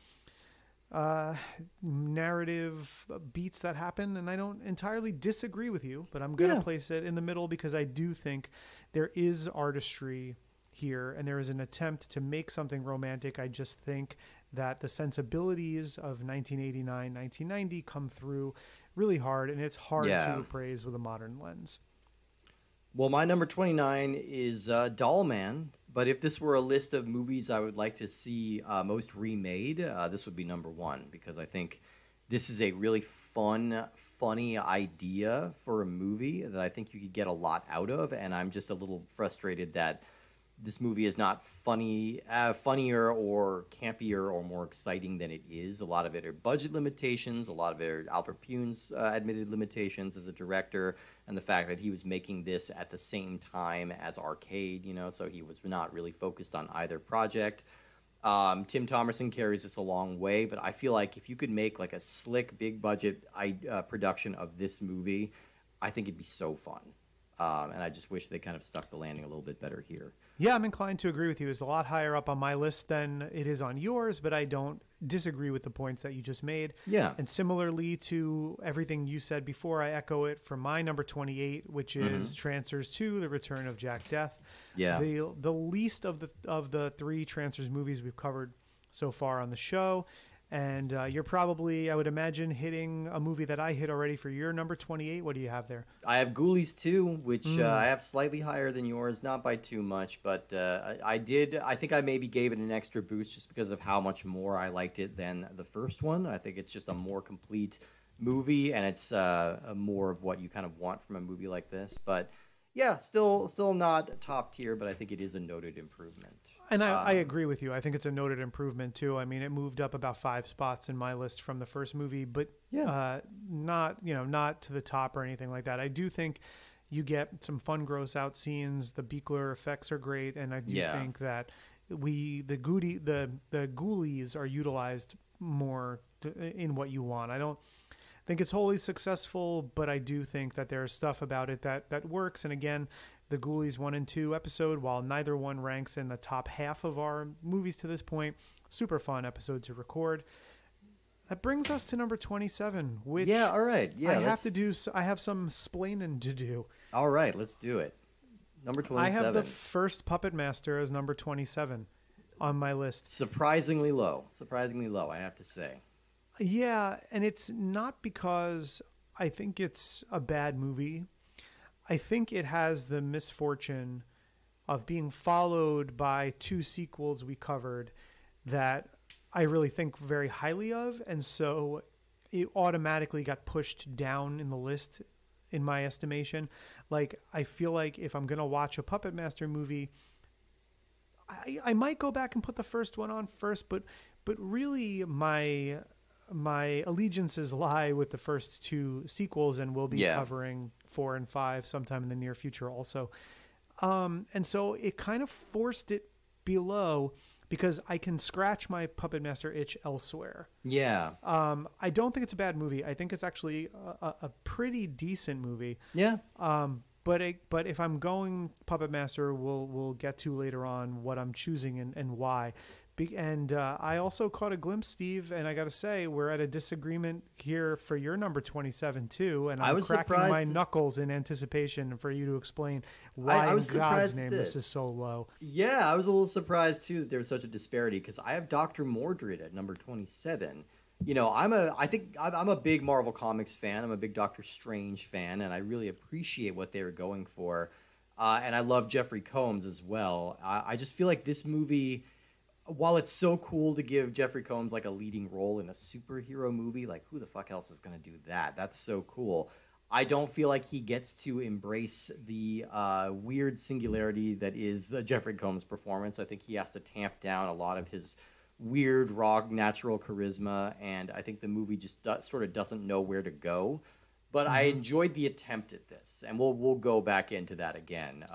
uh, narrative beats that happen. And i don't entirely disagree with you but i'm going to Yeah. place it in the middle because i do think there is artistry here and there is an attempt to make something romantic. I just think that the sensibilities of 1989 1990 come through really hard and it's hard Yeah. to appraise with a modern lens Well, my number 29 is uh, Doll Man. But if this were a list of movies I would like to see uh, most remade, uh, this would be number one because I think this is a really fun, funny idea for a movie that I think you could get a lot out of. And I'm just a little frustrated that this movie is not funny, uh, funnier or campier or more exciting than it is. A lot of it are budget limitations. A lot of it are Albert Pyun's uh, admitted limitations as a director, and the fact that he was making this at the same time as Arcade. You know, so he was not really focused on either project. Um, Tim Thomerson carries this a long way, but I feel like if you could make like a slick, big budget uh, production of this movie, I think it'd be so fun. Um, and I just wish they kind of stuck the landing a little bit better here. Yeah, I'm inclined to agree with you. It's a lot higher up on my list than it is on yours, but I don't disagree with the points that you just made. Yeah. And similarly to everything you said before, I echo it for my number 28, which is Trancers 2, The Return of Jack Death. Mm-hmm. Yeah. The the least of the of the three Trancers movies we've covered so far on the show. And uh, you're probably, I would imagine, hitting a movie that I hit already for your number 28. What do you have there? I have Ghoulies too, which uh, I have slightly higher than yours, not by too much, but uh, I, I did. I think I maybe gave it an extra boost just because of how much more I liked it than the first one. I think it's just a more complete movie, and it's uh, more of what you kind of want from a movie like this. But yeah, still, still not top tier, but I think it is a noted improvement. And I, I agree with you. I think it's a noted improvement too. I mean, it moved up about five spots in my list from the first movie, but Yeah. uh, not you know not to the top or anything like that. I do think you get some fun gross out scenes. The Buechler effects are great, and I do Yeah. think that we the goody the the ghoulies are utilized more to, in what you want. I don't think it's wholly successful, but I do think that there's stuff about it that that works. And again, the Ghoulies one and two episode, while neither one ranks in the top half of our movies to this point, super fun episode to record. That brings us to number twenty-seven, which Yeah, all right. Yeah, I have to do. I have some splaining to do. All right, let's do it. Number twenty-seven. I have the first Puppet Master as number twenty-seven. on my list. Surprisingly low. Surprisingly low, I have to say. Yeah, and it's not because I think it's a bad movie. I think it has the misfortune of being followed by two sequels we covered that I really think very highly of, and so it automatically got pushed down in the list in my estimation. Like I feel like if I'm gonna watch a Puppet Master movie, I, I might go back and put the first one on first, but but really my my allegiances lie with the first two sequels, and we'll be Yeah. covering four and five sometime in the near future also. Um, and so it kind of forced it below because I can scratch my Puppet Master itch elsewhere. Yeah. Um, I don't think it's a bad movie. I think it's actually a, a, a pretty decent movie. Yeah. Um, but it, but if I'm going Puppet Master, we'll we'll get to later on what I'm choosing and, and why. Be, and uh, I also caught a glimpse, Steve, and I got to say we're at a disagreement here for your number 27 too. And I'm I was cracking my knuckles in anticipation for you to explain why I in was God's name at this. is so low. Yeah, I was a little surprised too that there was such a disparity because I have Doctor Mordred at number twenty-seven. You know, I'm a I think I'm I'm a big Marvel Comics fan. I'm a big Doctor Strange fan, and I really appreciate what they were going for. Uh, and I love Jeffrey Combs as well. I, I just feel like this movie, while it's so cool to give Jeffrey Combs like a leading role in a superhero movie, like who the fuck else is gonna do that? That's so cool. I don't feel like he gets to embrace the uh, weird singularity that is the Jeffrey Combs performance. I think he has to tamp down a lot of his weird, raw, natural charisma, and I think the movie just do- sort of doesn't know where to go. But I enjoyed the attempt at this, and we'll we'll go back into that again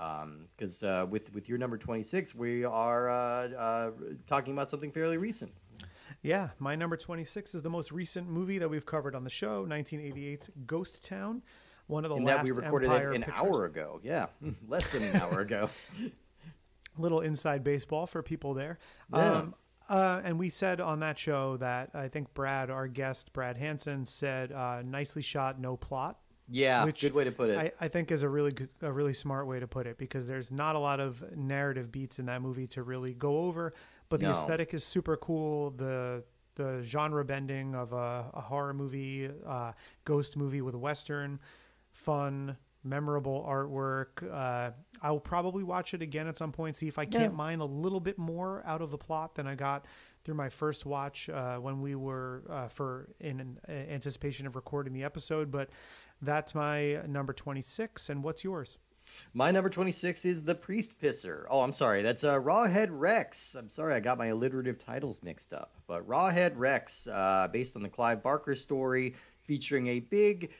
because uh, with with your number twenty six, we are uh, uh, talking about something fairly recent. Yeah, my number 26 is the most recent movie that we've covered on the show, 1988's Ghost Town, one of the And last that we recorded Empire it an pictures. hour ago. Yeah, less than an hour ago. [LAUGHS] little inside baseball for people there. Yeah. Um, uh, and we said on that show that I think Brad, our guest, Brad Hansen, said uh, nicely shot, no plot. Yeah, Which good way to put it. I, I think is a really good, a really smart way to put it because there's not a lot of narrative beats in that movie to really go over, but the No. aesthetic is super cool. The the genre bending of a, a horror movie, uh, ghost movie with a western, fun, memorable artwork. Uh, I'll probably watch it again at some point, see if I can't Yeah. mine a little bit more out of the plot than I got through my first watch uh, when we were uh, for in uh, anticipation of recording the episode. But that's my number 26. And what's yours? My number 26 is The Priest Pisser. Oh, I'm sorry. That's uh, Rawhead Rex. I'm sorry, I got my alliterative titles mixed up. But Rawhead Rex, uh, based on the Clive Barker story, featuring a big,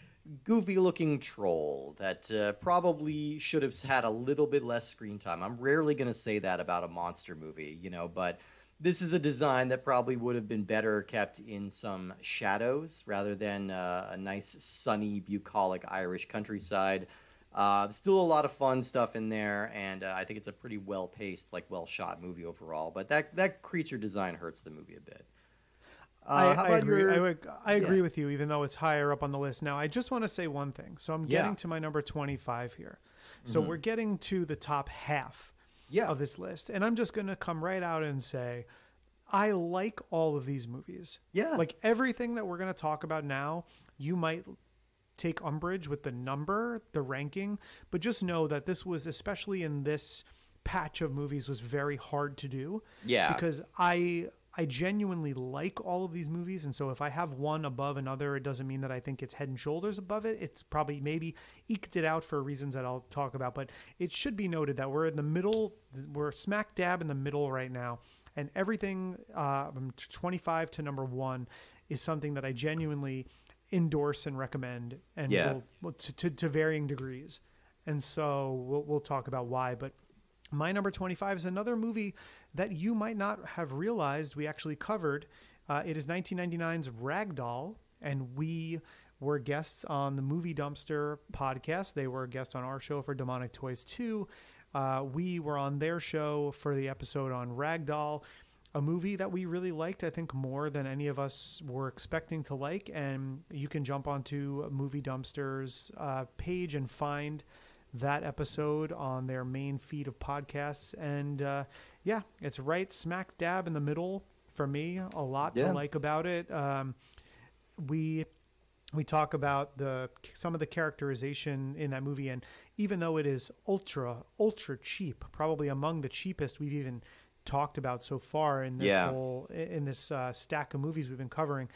goofy looking troll that uh, probably should have had a little bit less screen time. I'm rarely going to say that about a monster movie, you know, but this is a design that probably would have been better kept in some shadows rather than uh, a nice, sunny, bucolic Irish countryside. Uh, still a lot of fun stuff in there, and uh, I think it's a pretty well paced, like well shot movie overall. But that that creature design hurts the movie a bit. Uh, I, how I agree. your- I, would- I agree Yeah. with you, even though it's higher up on the list. Now, I just want to say one thing. So I'm Yeah. getting to my number 25 here. So we're getting to the top half Yeah. of this list. And I'm just going to come right out and say, I like all of these movies. Yeah. Like everything that we're going to talk about now, you might take umbrage with the number, the ranking, but just know that this was, especially in this patch of movies, was very hard to do Yeah. because I I genuinely like all of these movies, and so if I have one above another, it doesn't mean that I think it's head and shoulders above it. It's probably maybe eked it out for reasons that I'll talk about, but it should be noted that we're in the middle, we're smack dab in the middle right now, and everything uh, from 25 to number one is something that I genuinely endorse and recommend, and Yeah. will- to, to, to varying degrees. And so we'll, we'll talk about why, but my number 25 is another movie that you might not have realized we actually covered. Uh, it is 1999's Ragdoll, and we were guests on the Movie Dumpster podcast. They were a guest on our show for Demonic Toys 2. Uh, we were on their show for the episode on Ragdoll, a movie that we really liked, I think, more than any of us were expecting to like. And you can jump onto Movie Dumpster's uh, page and find that episode on their main feed of podcasts. And uh, yeah, it's right smack dab in the middle for me. A lot Yeah. to like about it. Um, we we talk about the some of the characterization in that movie and even though it is ultra ultra cheap probably among the cheapest we've even talked about so far in this Yeah. whole in this uh, stack of movies we've been covering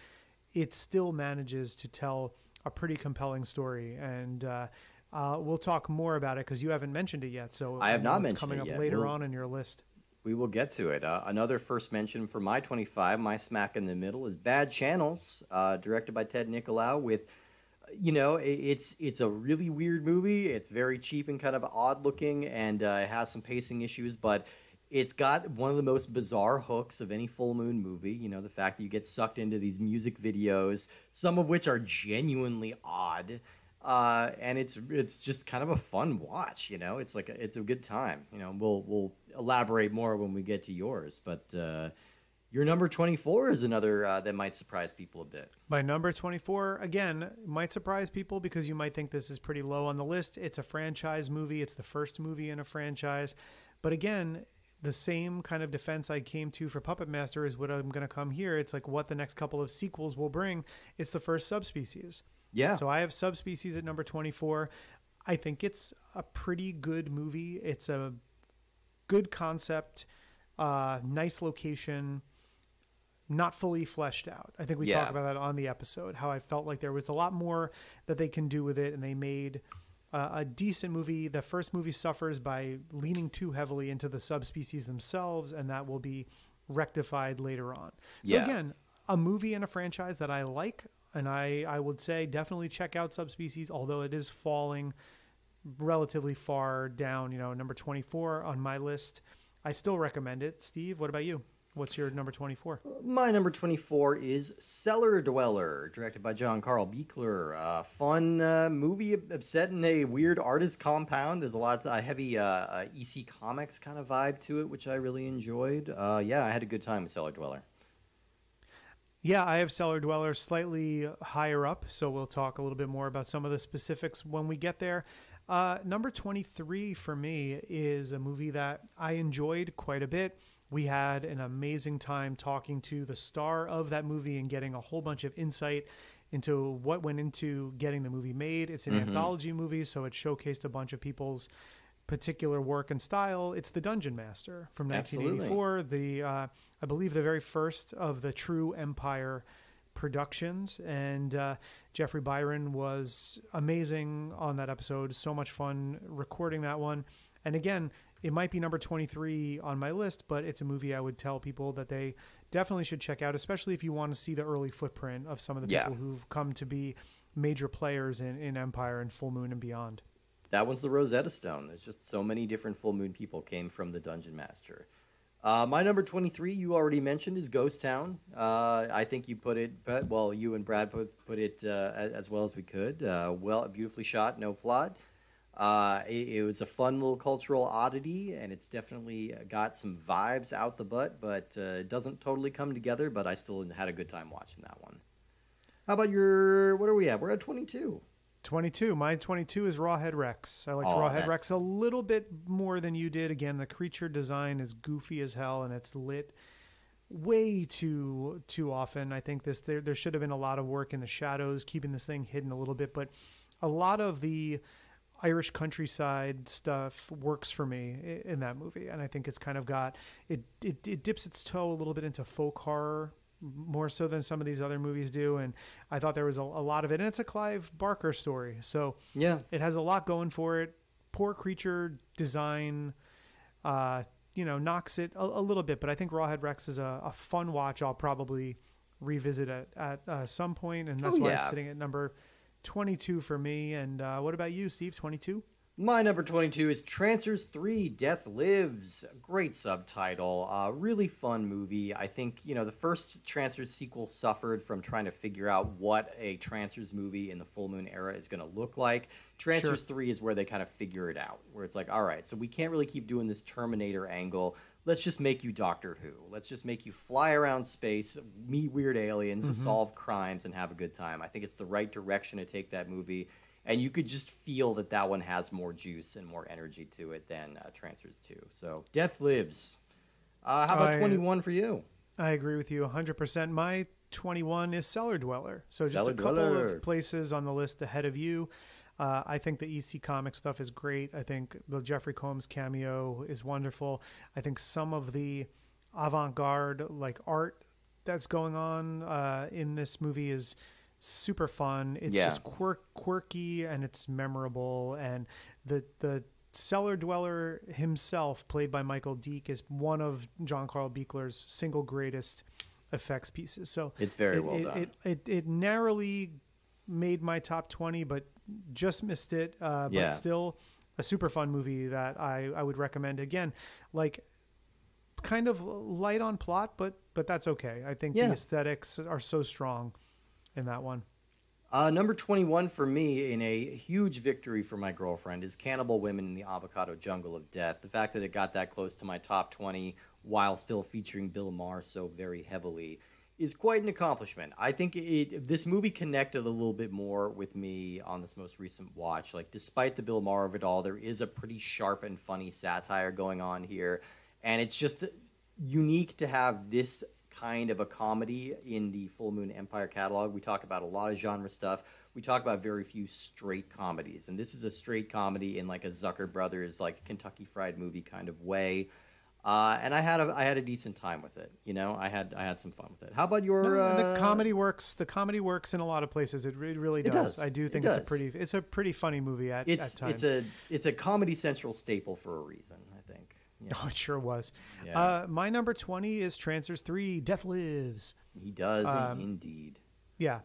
it still manages to tell a pretty compelling story and uh, uh, we'll talk more about it because you haven't mentioned it yet so I have not mentioned coming up yet. later We'll- on in your list We will get to it. Uh, another first mention for my 25, my smack in the middle, is Bad Channels, uh, directed by Ted Nicolau. With, you know, it's it's a really weird movie. It's very cheap and kind of odd looking, and uh, it has some pacing issues, but it's got one of the most bizarre hooks of any full moon movie. You know, the fact that you get sucked into these music videos, some of which are genuinely odd. Uh, and it's it's just kind of a fun watch, you know. It's like a, it's a good time, you know. We'll we'll elaborate more when we get to yours, but uh, your number twenty four is another uh, that might surprise people a bit. My number 24, again, might surprise people because you might think this is pretty low on the list. It's a franchise movie, it's the first movie in a franchise. But again, the same kind of defense I came to for Puppet Master is what I'm going to come here. It's like what the next couple of sequels will bring. It's the first subspecies. Yeah, So I have subspecies at number 24. I think it's a pretty good movie. It's a good concept, uh, nice location, not fully fleshed out. I think we Yeah. talked about that on the episode, how I felt like there was a lot more that they can do with it, and they made uh, a decent movie. The first movie suffers by leaning too heavily into the subspecies themselves, and that will be rectified later on. So Yeah. again, a movie and a franchise that I like, and I I would say definitely check out Subspecies, although it is falling relatively far down. You know, number twenty four on my list. I still recommend it. Steve, what about you? What's your number twenty four? My number 24 is Cellar Dweller, directed by John Carl Buechler. Uh, fun uh, movie set in a weird artist compound. There's a lot of heavy uh, uh, EC Comics kind of vibe to it, which I really enjoyed. Uh, yeah, I had a good time with Cellar Dweller. Yeah, I have Cellar Dweller slightly higher up, so we'll talk a little bit more about some of the specifics when we get there. Uh, number 23 for me is a movie that I enjoyed quite a bit. We had an amazing time talking to the star of that movie and getting a whole bunch of insight into what went into getting the movie made. It's an anthology movie, so it showcased a bunch of people's particular work and style. It's The Dungeon Master from Absolutely. 1984, the uh, I believe the very first of the True Empire productions, and uh, Jeffrey Byron was amazing on that episode. So much fun recording that one. And again, it might be number 23 on my list, but it's a movie I would tell people that they definitely should check out, especially if you want to see the early footprint of some of the Yeah. people who've come to be major players in, in Empire and Full Moon and beyond. That one's the Rosetta Stone. There's just so many different full moon people came from the Dungeon Master. Uh, my number 23, you already mentioned, is Ghost Town. Uh, I think you put it, well, you and Brad both put it uh, as well as we could. Uh, well, beautifully shot, no plot. Uh, it, it was a fun little cultural oddity, and it's definitely got some vibes out the butt, but uh, it doesn't totally come together. But I still had a good time watching that one. How about your? What are we at? We're at 22. 22. My 22 is Rawhead Rex. I like Oh, Rawhead that- Rex a little bit more than you did. Again, the creature design is goofy as hell and it's lit way too too often. I think this there there should have been a lot of work in the shadows, keeping this thing hidden a little bit, but a lot of the Irish countryside stuff works for me in that movie, and I think it's kind of got it, it. It dips its toe a little bit into folk horror more so than some of these other movies do, and I thought there was a, a lot of it. And it's a Clive Barker story, so Yeah, it has a lot going for it. Poor creature design, uh, you know, knocks it a, a little bit, but I think Rawhead Rex is a, a fun watch. I'll probably revisit it at uh, some point, and that's Oh, why yeah. it's sitting at number 22 for me. And uh, what about you, Steve? 22? My number 22 is Trancers 3 Death Lives. Great subtitle. Uh, really fun movie. I think, you know, the first Trancers sequel suffered from trying to figure out what a Trancers movie in the full moon era is going to look like. Trancers 3 is where they kind of figure it out, where it's like, all right, so we can't really keep doing this Terminator angle. Let's just make you Doctor Who. Let's just make you fly around space, meet weird aliens, solve crimes, and have a good time. I think it's the right direction to take that movie and you could just feel that that one has more juice and more energy to it than uh, Trancers Two. So Death Lives. Uh, how about I- 21 for you? I agree with you 100%. My 21 is Cellar Dweller. So just Cellar a couple Dweller. of places on the list ahead of you. Uh, I think the EC comic stuff is great. I think the Jeffrey Combs cameo is wonderful. I think some of the avant-garde like art that's going on uh, in this movie is super fun. It's Yeah. just quirk, quirky and it's memorable. And the the cellar dweller himself, played by Michael Deak, is one of John Carl Buechler's single greatest effects pieces. So It's very it, well it, done. It, it it narrowly made my top twenty, but just missed it. Uh, Yeah. But still, a super fun movie that I I would recommend again. Like kind of light on plot, but but that's okay. I think Yeah. the aesthetics are so strong in that one. Uh, number 21 for me, in a huge victory for my girlfriend, is Cannibal Women in the Avocado Jungle of Death. The fact that it got that close to my top 20 while still featuring Bill Maher so very heavily is quite an accomplishment. I think it, this movie connected a little bit more with me on this most recent watch. Like, despite the Bill Maher of it all, there is a pretty sharp and funny satire going on here. And it's just unique to have this kind of a comedy in the Full Moon Empire catalog. We talk about a lot of genre stuff. We talk about very few straight comedies, and this is a straight comedy in like a Zucker Brothers like Kentucky Fried Movie kind of way. Uh, and I had a I had a decent time with it. You know, I had I had some fun with it. How about your uh, the comedy works. The comedy works in a lot of places. It, re- it really does. does. I do It think it's a pretty. It's a pretty funny movie at, It's at times. it's a it's a Comedy Central staple for a reason. I. Yeah, Oh, it sure was. Yeah. Uh, my number twenty is Trancers Three: Death Lives. he does Um, indeed. Yeah,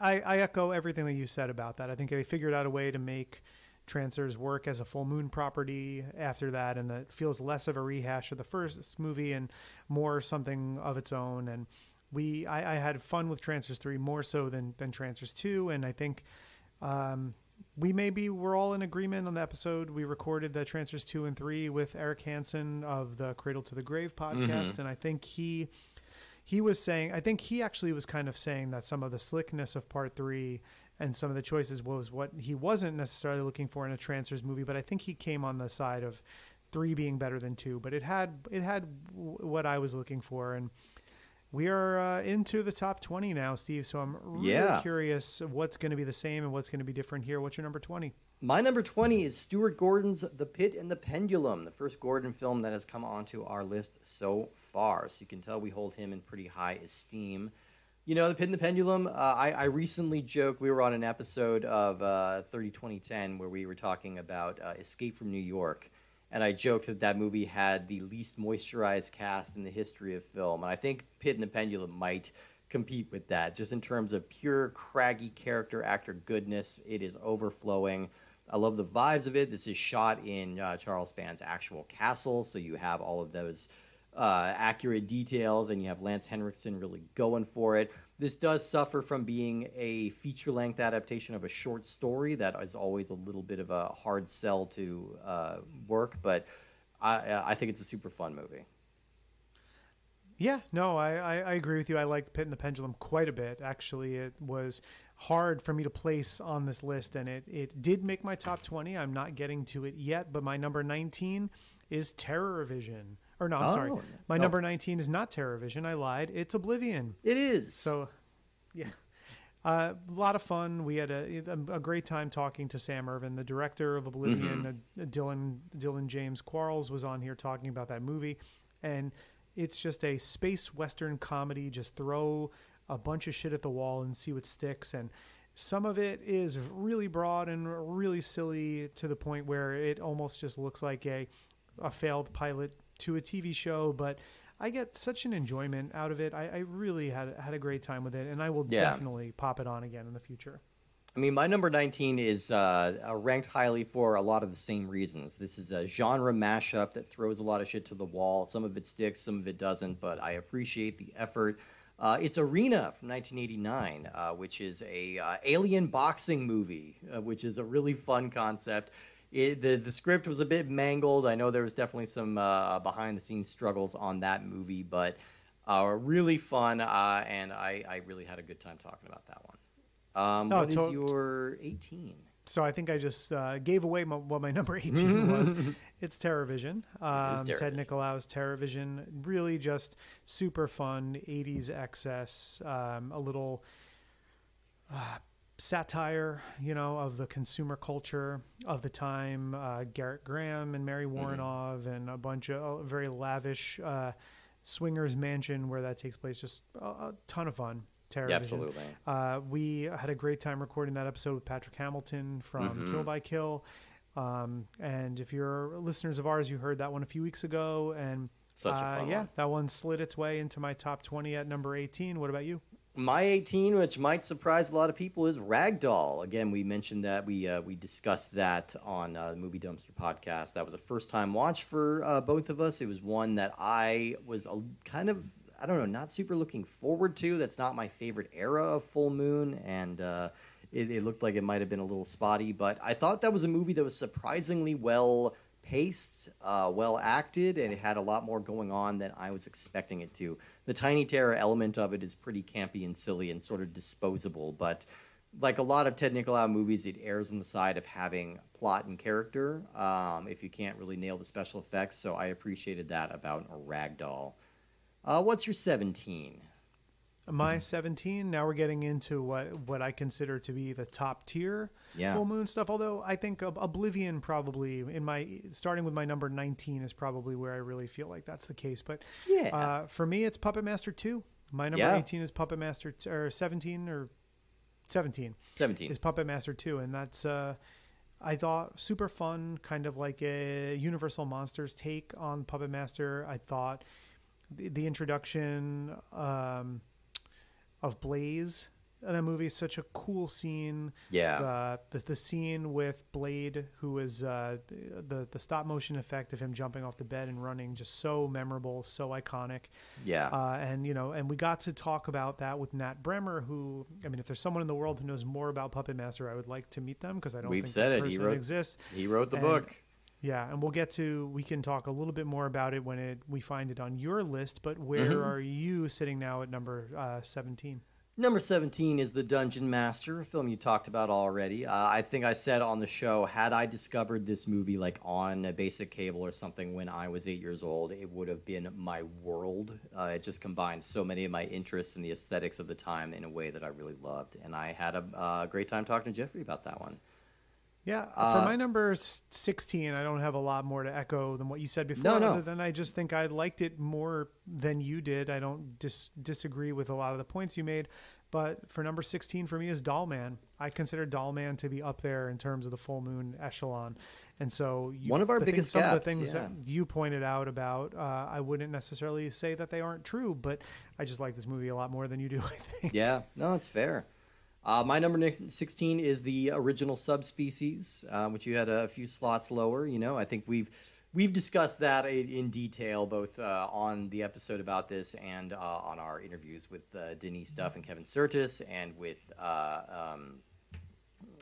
I echo everything that you said about that. I think they figured out a way to make Trancers work as a full moon property after that, and that feels less of a rehash of the first movie and more something of its own. And we, I, I had fun with Trancers Three more so than than Trancers Two, and I think um, we maybe we're all in agreement on the episode. We recorded the Trancers Two and Three with Eric Hansen of the Cradle to the Grave mm-hmm. podcast, and I think he he was saying i think he actually was kind of saying that some of the slickness of part three and some of the choices was what he wasn't necessarily looking for in a trancers movie but i think he came on the side of three being better than two but it had it had what i was looking for. And we are uh, into the top 20 now steve so i'm really Yeah. curious what's going to be the same and what's going to be different here what's your number 20 My number 20 is Stuart Gordon's The Pit and the Pendulum, the first Gordon film that has come onto our list so far. So you can tell we hold him in pretty high esteem. You know, The Pit and the Pendulum, uh, I, I recently joked, we were on an episode of uh, 30 2010 where we were talking about uh, Escape from New York. And I joked that that movie had the least moisturized cast in the history of film. And I think Pit and the Pendulum might compete with that, just in terms of pure craggy character actor goodness. It is overflowing. I love the vibes of it. This is shot in uh, Charles Band's actual castle, so you have all of those uh, accurate details, and you have Lance Henriksen really going for it. This does suffer from being a feature length adaptation of a short story. That is always a little bit of a hard sell to uh, work, but I, I think it's a super fun movie. Yeah, no, I, I, agree with you. I liked Pit and the Pendulum quite a bit. Actually, it was hard for me to place on this list, and it, it did make my top 20. I'm not getting to it yet, but my number 19 is Terror Vision. Or no, I'm sorry. Oh, My no. number 19 is not Terror Vision. I lied. It's Oblivion. It is. So, yeah. Uh, a lot of fun. We had a, a great time talking to Sam Irvin, the director of Oblivion. Uh, Dylan Dylan James Quarles was on here talking about that movie, and it's just a space western comedy. Just throw a bunch of shit at the wall and see what sticks. And some of it is really broad and really silly to the point where it almost just looks like a a failed pilot to a TV show, but I get such an enjoyment out of it. I, I really had had a great time with it, and I will Yeah. definitely pop it on again in the future. I mean, my number 19 is uh, uh, ranked highly for a lot of the same reasons. This is a genre mashup that throws a lot of shit to the wall. Some of it sticks, some of it doesn't, but I appreciate the effort. Uh, it's Arena from 1989, uh, which is a uh, alien boxing movie, uh, which is a really fun concept. It, the the script was a bit mangled. I know there was definitely some uh, behind the scenes struggles on that movie, but uh, really fun, uh, and I, I really had a good time talking about that one. Um, Oh, what is to- your 18? so I think I just uh, gave away my, what my number 18 [LAUGHS] was. It's TerrorVision. Um, TerrorVision. Ted Nicolau's TerrorVision. Really just super fun, 80s excess, um, a little uh, satire, you know, of the consumer culture of the time. Uh, Gerrit Graham and Mary Woronov and a bunch of uh, very lavish uh, swingers mansion where that takes place. Just a, a ton of fun. TerrorVision. Yeah, absolutely. Uh, we had a great time recording that episode with Patrick Hamilton from Mm-hmm. Kill by Kill. Um, and if you're listeners of ours, you heard that one a few weeks ago. And Such a uh, fun yeah, one. that one slid its way into my top 20 at number 18. What about you? My 18, which might surprise a lot of people, is Ragdoll. Again, we mentioned that we uh, we discussed that on uh, the Movie Dumpster podcast. That was a first time watch for uh, both of us. It was one that I was a, kind of I don't know, not super looking forward to. That's not my favorite era of Full Moon, and uh, it, it looked like it might have been a little spotty. But I thought that was a movie that was surprisingly well paced, uh, well acted, and it had a lot more going on than I was expecting it to. The Tiny Terror element of it is pretty campy and silly and sort of disposable, but like a lot of Ted Nicolau movies, it errs on the side of having plot and character um, if you can't really nail the special effects. So I appreciated that about Ragdoll. Uh, what's your 17? My 17. Now we're getting into what what I consider to be the top tier Yeah. full moon stuff. Although I think Oblivion probably in my starting with my number 19 is probably where I really feel like that's the case. But Yeah. uh, for me, it's Puppet Master 2. My number Yeah. 18 is Puppet Master t- or 17 or 17 17. is Puppet Master 2 and that's uh I thought super fun, kind of like a Universal Monsters take on Puppet Master. I thought the, the introduction um, of Blaze in that movie is such a cool scene. Yeah. The, the the scene with Blade, who is uh, the the stop motion effect of him jumping off the bed and running, just so memorable, so iconic. Yeah. Uh, and you know, and we got to talk about that with Nat Bremer, who I mean, if there's someone in the world who knows more about Puppet Master, I would like to meet them because I don't We've think said it. He wrote- exists. he wrote the and- book. Yeah, and we'll get to we can talk a little bit more about it when it we find it on your list. But where Mm-hmm. are you sitting now at number uh, seventeen? Number 17 is The Dungeon Master, a film you talked about already. Uh, I think I said on the show, had I discovered this movie like on a basic cable or something when I was eight years old, it would have been my world. Uh, it just combined so many of my interests and the aesthetics of the time in a way that I really loved. And I had a uh, great time talking to Jeffrey about that one. Yeah, Uh, for my number 16, I don't have a lot more to echo than what you said before. No, no. Other than I just think I liked it more than you did. I don't dis- disagree with a lot of the points you made. But for number 16 for me is Dollman. I consider Dollman to be up there in terms of the full moon echelon. And so you, One of our the things- biggest some of the things yeah. that you pointed out about, uh, I wouldn't necessarily say that they aren't true, but I just like this movie a lot more than you do, [LAUGHS] I think. Yeah, no, it's fair. Uh, my number 16 is the original subspecies, uh, which you had a few slots lower. You know, I think we've we've discussed that in, detail both uh, on the episode about this and uh, on our interviews with uh, Denise Duff and Kevin Spirtas and with uh, um,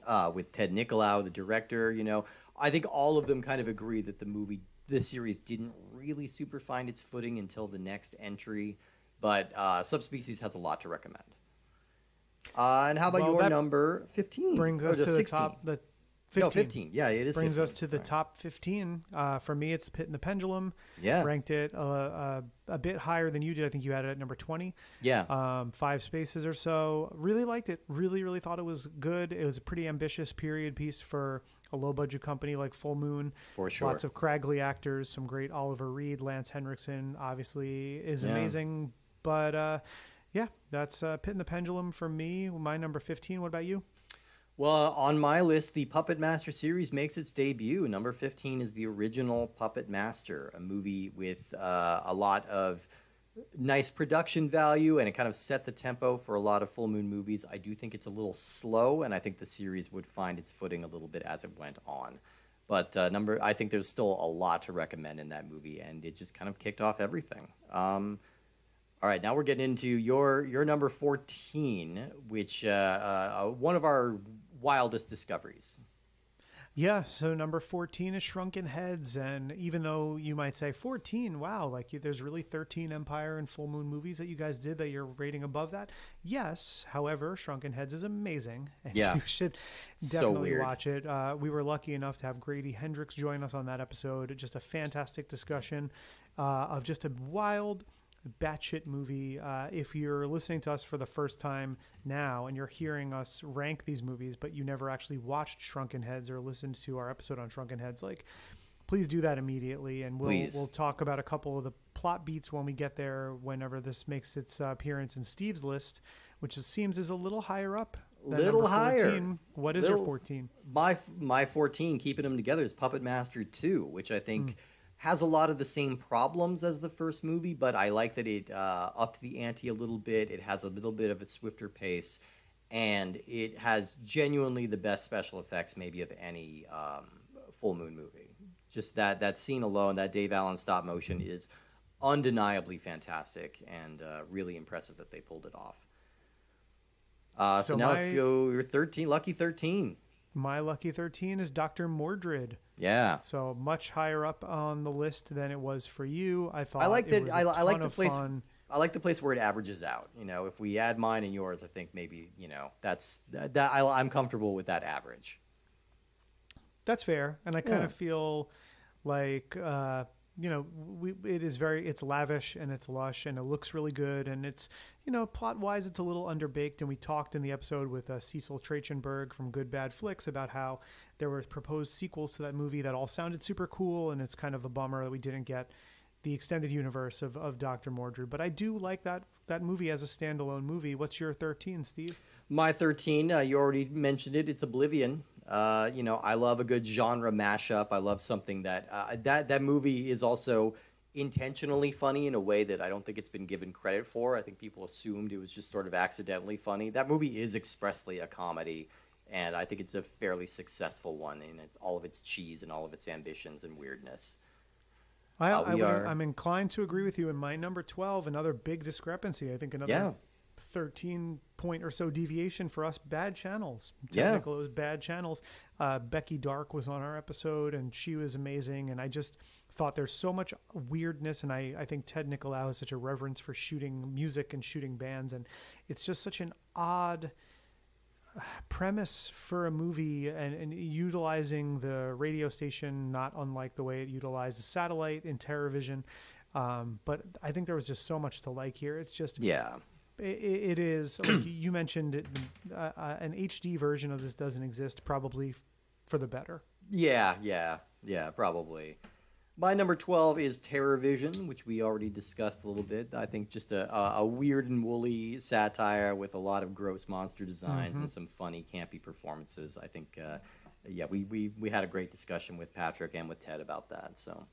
uh, with Ted Nicolau, the director. You know, I think all of them kind of agree that the movie, this series, didn't really super find its footing until the next entry. But Subspecies has a lot to recommend. Uh, and how about Well, your number fifteen? Brings Or us the to the top. The 15. No, fifteen. Yeah, it is. brings 15. us to the Sorry. top 15 uh, for me it's pit and the pendulum Yeah. ranked it uh, uh, a bit higher than you did i think you had it at number 20 Yeah. um, five spaces or so really liked it really really thought it was good it was a pretty ambitious period piece for a low budget company like full moon For sure. lots of craggly actors some great oliver reed lance henriksen obviously is Yeah. amazing but uh, yeah that's uh, pit and the pendulum for me my number 15 what about you Well, on my list, the Puppet Master series makes its debut. Number 15 is the original Puppet Master, a movie with uh, a lot of nice production value, and it kind of set the tempo for a lot of full moon movies. I do think it's a little slow, and I think the series would find its footing a little bit as it went on. But uh, number, I think there's still a lot to recommend in that movie, and it just kind of kicked off everything. Um, all right, now we're getting into your your number fourteen, which uh, uh, one of our wildest discoveries. Yeah, so number 14 is Shrunken Heads. And even though you might say 14, wow, like you, there's really 13 Empire and Full Moon movies that you guys did that you're rating above that. Yes, however, Shrunken Heads is amazing. [LAUGHS] And Yeah. you should definitely weird. watch it. Uh, we were lucky enough to have Grady Hendrix join us on that episode. Just a fantastic discussion uh, of just a wild, batshit movie. Uh, if you're listening to us for the first time now and you're hearing us rank these movies, but you never actually watched Shrunken Heads or listened to our episode on Shrunken Heads, like please do that immediately, and we'll Please. we'll talk about a couple of the plot beats when we get there. Whenever this makes its uh, appearance in Steve's list, which is, seems is a little higher up. Little higher. 14. What is your 14? my my 14 keeping them together is puppet master 2 which i think Hmm. Has a lot of the same problems as the first movie but i like that it uh, upped the ante a little bit it has a little bit of a swifter pace and it has genuinely the best special effects maybe of any um, full moon movie just that that scene alone that dave allen stop motion is undeniably fantastic and uh, really impressive that they pulled it off uh, so, So now let's my- go your 13 lucky 13 My lucky 13 is Dr. Mordred. Yeah So much higher up on the list than it was for you. I thought I like that. was I, a I like the place. fun. I like the place where it averages out. You know, if we add mine and yours, I think maybe you know that's that. that I, I'm comfortable with that average. That's fair, and I kind Yeah. of feel like uh, you know we it is very it's lavish and it's lush and it looks really good and it's you know plot wise it's a little underbaked and we talked in the episode with uh, Cecil Trachenburg from Good Bad Flicks about how there were proposed sequels to that movie that all sounded super cool and it's kind of a bummer that we didn't get the extended universe of, of Dr. Mordred but I do like that that movie as a standalone movie. What's your 13, Steve? My 13, uh, you already mentioned it. It's Oblivion. Uh, you know, I love a good genre mashup. I love something that uh, that that movie is also intentionally funny in a way that I don't think it's been given credit for. I think people assumed it was just sort of accidentally funny. That movie is expressly a comedy, and I think it's a fairly successful one in its, all of its cheese and all of its ambitions and weirdness. I, Uh, I we would, are- I'm inclined to agree with you. In my number 12, another big discrepancy. I think another Yeah. 13 point or so deviation for us. Bad channels. Yeah. Technical, it was bad channels. Uh, Becky Dark was on our episode, and she was amazing. And I just thought there's so much weirdness. And I, I think Ted Nicolau has such a reverence for shooting music and shooting bands. And it's just such an odd premise for a movie and, and utilizing the radio station not unlike the way it utilized the satellite in TerrorVision. Um, but I think there was just so much to like here. It's just Yeah. i- i- it is like you mentioned it, uh, uh, an HD version of this doesn't exist probably for the better. Yeah, yeah, yeah, probably. My number 12 is TerrorVision, which we already discussed a little bit. I think just a, a, weird and woolly satire with a lot of gross monster designs and some funny, campy performances. I think, uh, yeah, we, we, we had a great discussion with Patrick and with Ted about that. So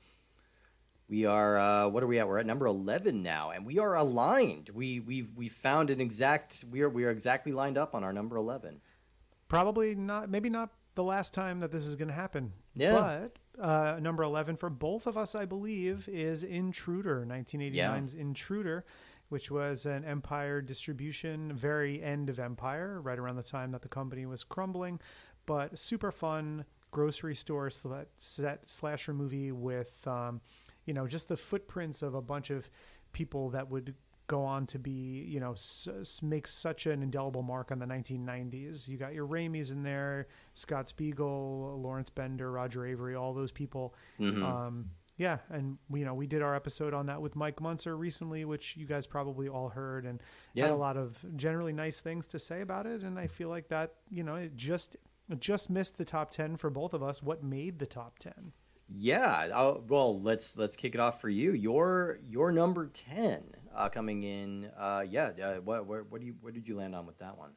we are, uh, what are we at? We're at number 11 now, and we are aligned. We, we've, we found an exact, we are, we are exactly lined up on our number 11. Probably not, maybe not the last time that this is going to happen. Yeah. But uh, number 11 for both of us, I believe, is Intruder, 1989's Intruder, which was an Empire distribution, very end of Empire, right around the time that the company was crumbling. But super fun grocery store sla- set slasher movie with, um, you know, just the footprints of a bunch of people that would go on to be, you know, s- make such an indelible mark on the 1990s. You got your Raimis in there, Scott Spiegel, Lawrence Bender, Roger Avary, all those people. Um, yeah, and we, you know, we did our episode on that with Mike Munzer recently, which you guys probably all heard, and had a lot of generally nice things to say about it. And I feel like that, you know, it just it just missed the top 10 for both of us. What made the top 10? Yeah. Oh, well, let's let's kick it off for you. Your your number ten uh, coming in. Uh, yeah. Uh, what what what do you what did you land on with that one?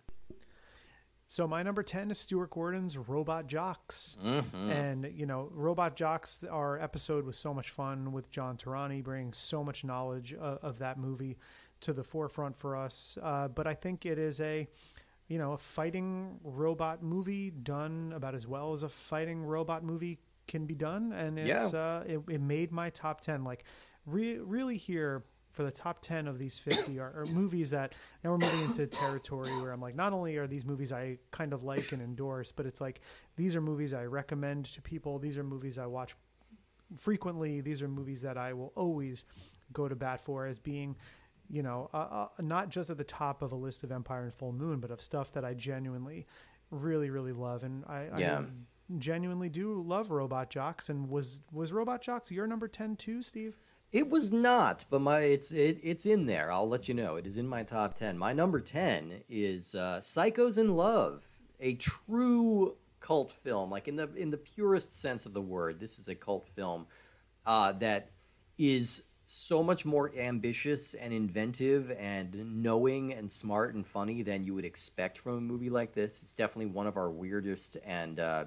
So my number 10 is Stuart Gordon's Robot Jox. Mm-hmm. And, you know, Robot Jox, our episode was so much fun with John Tarani, bringing so much knowledge of, of that movie to the forefront for us. Uh, but I think it is a, you know, a fighting robot movie done about as well as a fighting robot movie can be done. And it's, Yeah. uh, it, it made my top 10. Like, re- really here, for the top 10 of these 50 are, are movies that now we're moving into territory where I'm like, not only are these movies I kind of like and endorse, but it's like these are movies I recommend to people. These are movies I watch frequently. These are movies that I will always go to bat for as being, you know, uh, uh, not just at the top of a list of Empire and Full Moon, but of stuff that I genuinely really, really love. And I, Yeah. I genuinely do love Robot Jox. And was was Robot Jox your number 10 too, Steve? It was not, but my it's it, it's in there. I'll let you know. It is in my top ten. My number ten is uh, Psychos in Love, a true cult film, like in the in the purest sense of the word. This is a cult film uh, that is so much more ambitious and inventive and knowing and smart and funny than you would expect from a movie like this. It's definitely one of our weirdest and uh,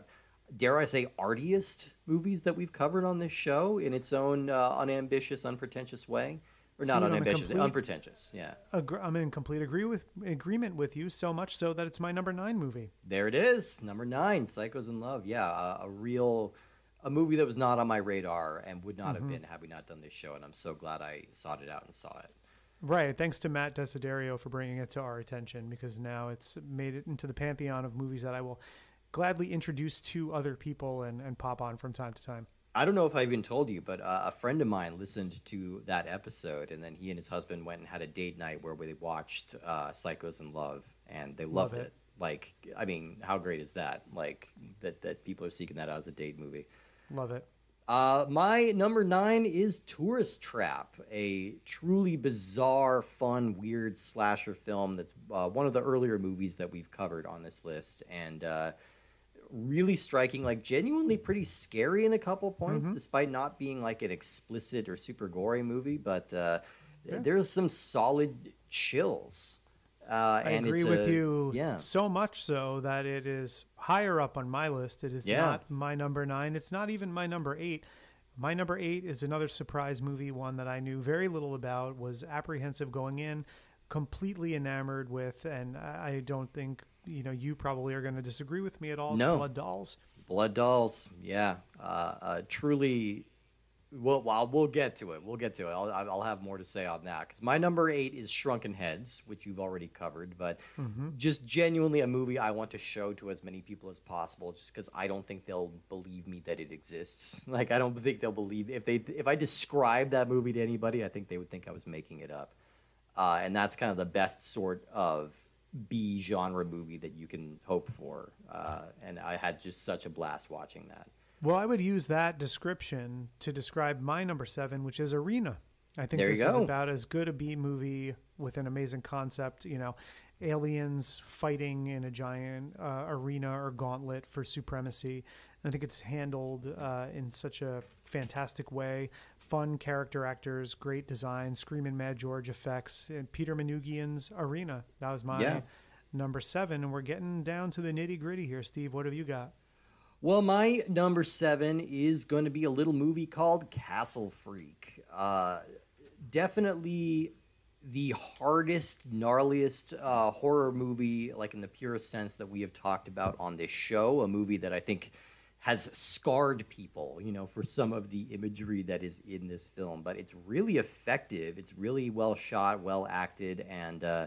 dare I say, artiest movies that we've covered on this show in its own uh, unambitious, unpretentious way. Or not unambitious, complete- unpretentious. Yeah. I'm in complete agree with agreement with you so much so that it's my number nine movie. There it is, number nine, Psychos in Love. Yeah, a, a real, a movie that was not on my radar and would not Mm-hmm. have been had we not done this show. And I'm so glad I sought it out and saw it. Right. Thanks to Matt Desiderio for bringing it to our attention because now it's made it into the pantheon of movies that I will gladly introduce to other people and, and pop on from time to time. I don't know if I even told you, but uh, a friend of mine listened to that episode, and then he and his husband went and had a date night where they watched uh, Psychos in Love, and they loved Love it. it. Like, I mean, how great is that? Like that that people are seeking that out as a date movie. Love it. Uh, my number nine is Tourist Trap, a truly bizarre, fun, weird slasher film that's uh, one of the earlier movies that we've covered on this list, and uh, really striking, like genuinely pretty scary in a couple points, despite not being like an explicit or super gory movie. But uh, th- there's some solid chills. Uh, I and agree it's with a- you Yeah. so much so that it is higher up on my list. It is Yeah. not my number nine. It's not even my number eight. My number eight is another surprise movie, one that I knew very little about, was apprehensive going in, completely enamored with, and I don't think you know you probably are going to disagree with me at all. No. Blood Dolls. Blood Dolls, yeah, uh, uh, truly. Well, well, we'll get to it. We'll get to it. I'll, I'll have more to say on that because my number eight is Shrunken Heads, which you've already covered, but just genuinely a movie I want to show to as many people as possible, just because I don't think they'll believe me that it exists. [LAUGHS] Like I don't think they'll believe if they if I describe that movie to anybody, I think they would think I was making it up. Uh, and that's kind of the best sort of B genre movie that you can hope for. Uh, and I had just such a blast watching that. Well, I would use that description to describe my number seven, which is Arena. I think There this is about as good a B movie with an amazing concept. You know, aliens fighting in a giant uh, arena or gauntlet for supremacy. I think it's handled uh, in such a fantastic way. Fun character actors, great design, screaming Mad George effects, and Peter Manoogian's Arena. That was my Yeah. number seven, and we're getting down to the nitty gritty here. Steve, what have you got? Well, my number seven is going to be a little movie called Castle Freak. Uh, definitely the hardest, gnarliest uh, horror movie, like in the purest sense that we have talked about on this show. A movie that I think has scarred people, you know, for some of the imagery that is in this film. But it's really effective. It's really well shot, well acted, and uh,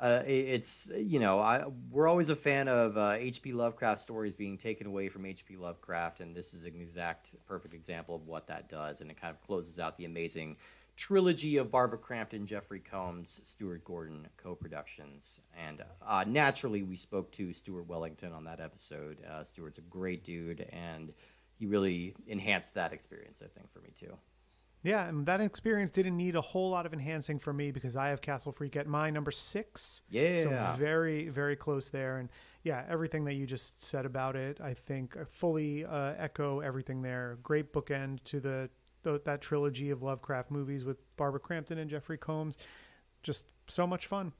uh, it's you know I we're always a fan of uh, H.P. Lovecraft stories being taken away from H.P. Lovecraft, and this is an exact perfect example of what that does, and it kind of closes out the amazing trilogy of Barbara Crampton, Jeffrey Combs, Stuart Gordon co-productions, and uh, naturally we spoke to Stuart Wellington on that episode. Uh, Stuart's a great dude, and he really enhanced that experience, I think, for me too. Yeah, and that experience didn't need a whole lot of enhancing for me because I have Castle Freak at my number six. Yeah. So very, very close there. And yeah, everything that you just said about it, I think I fully uh, echo everything there. Great bookend to the, the that trilogy of Lovecraft movies with Barbara Crampton and Jeffrey Combs. Just so much fun.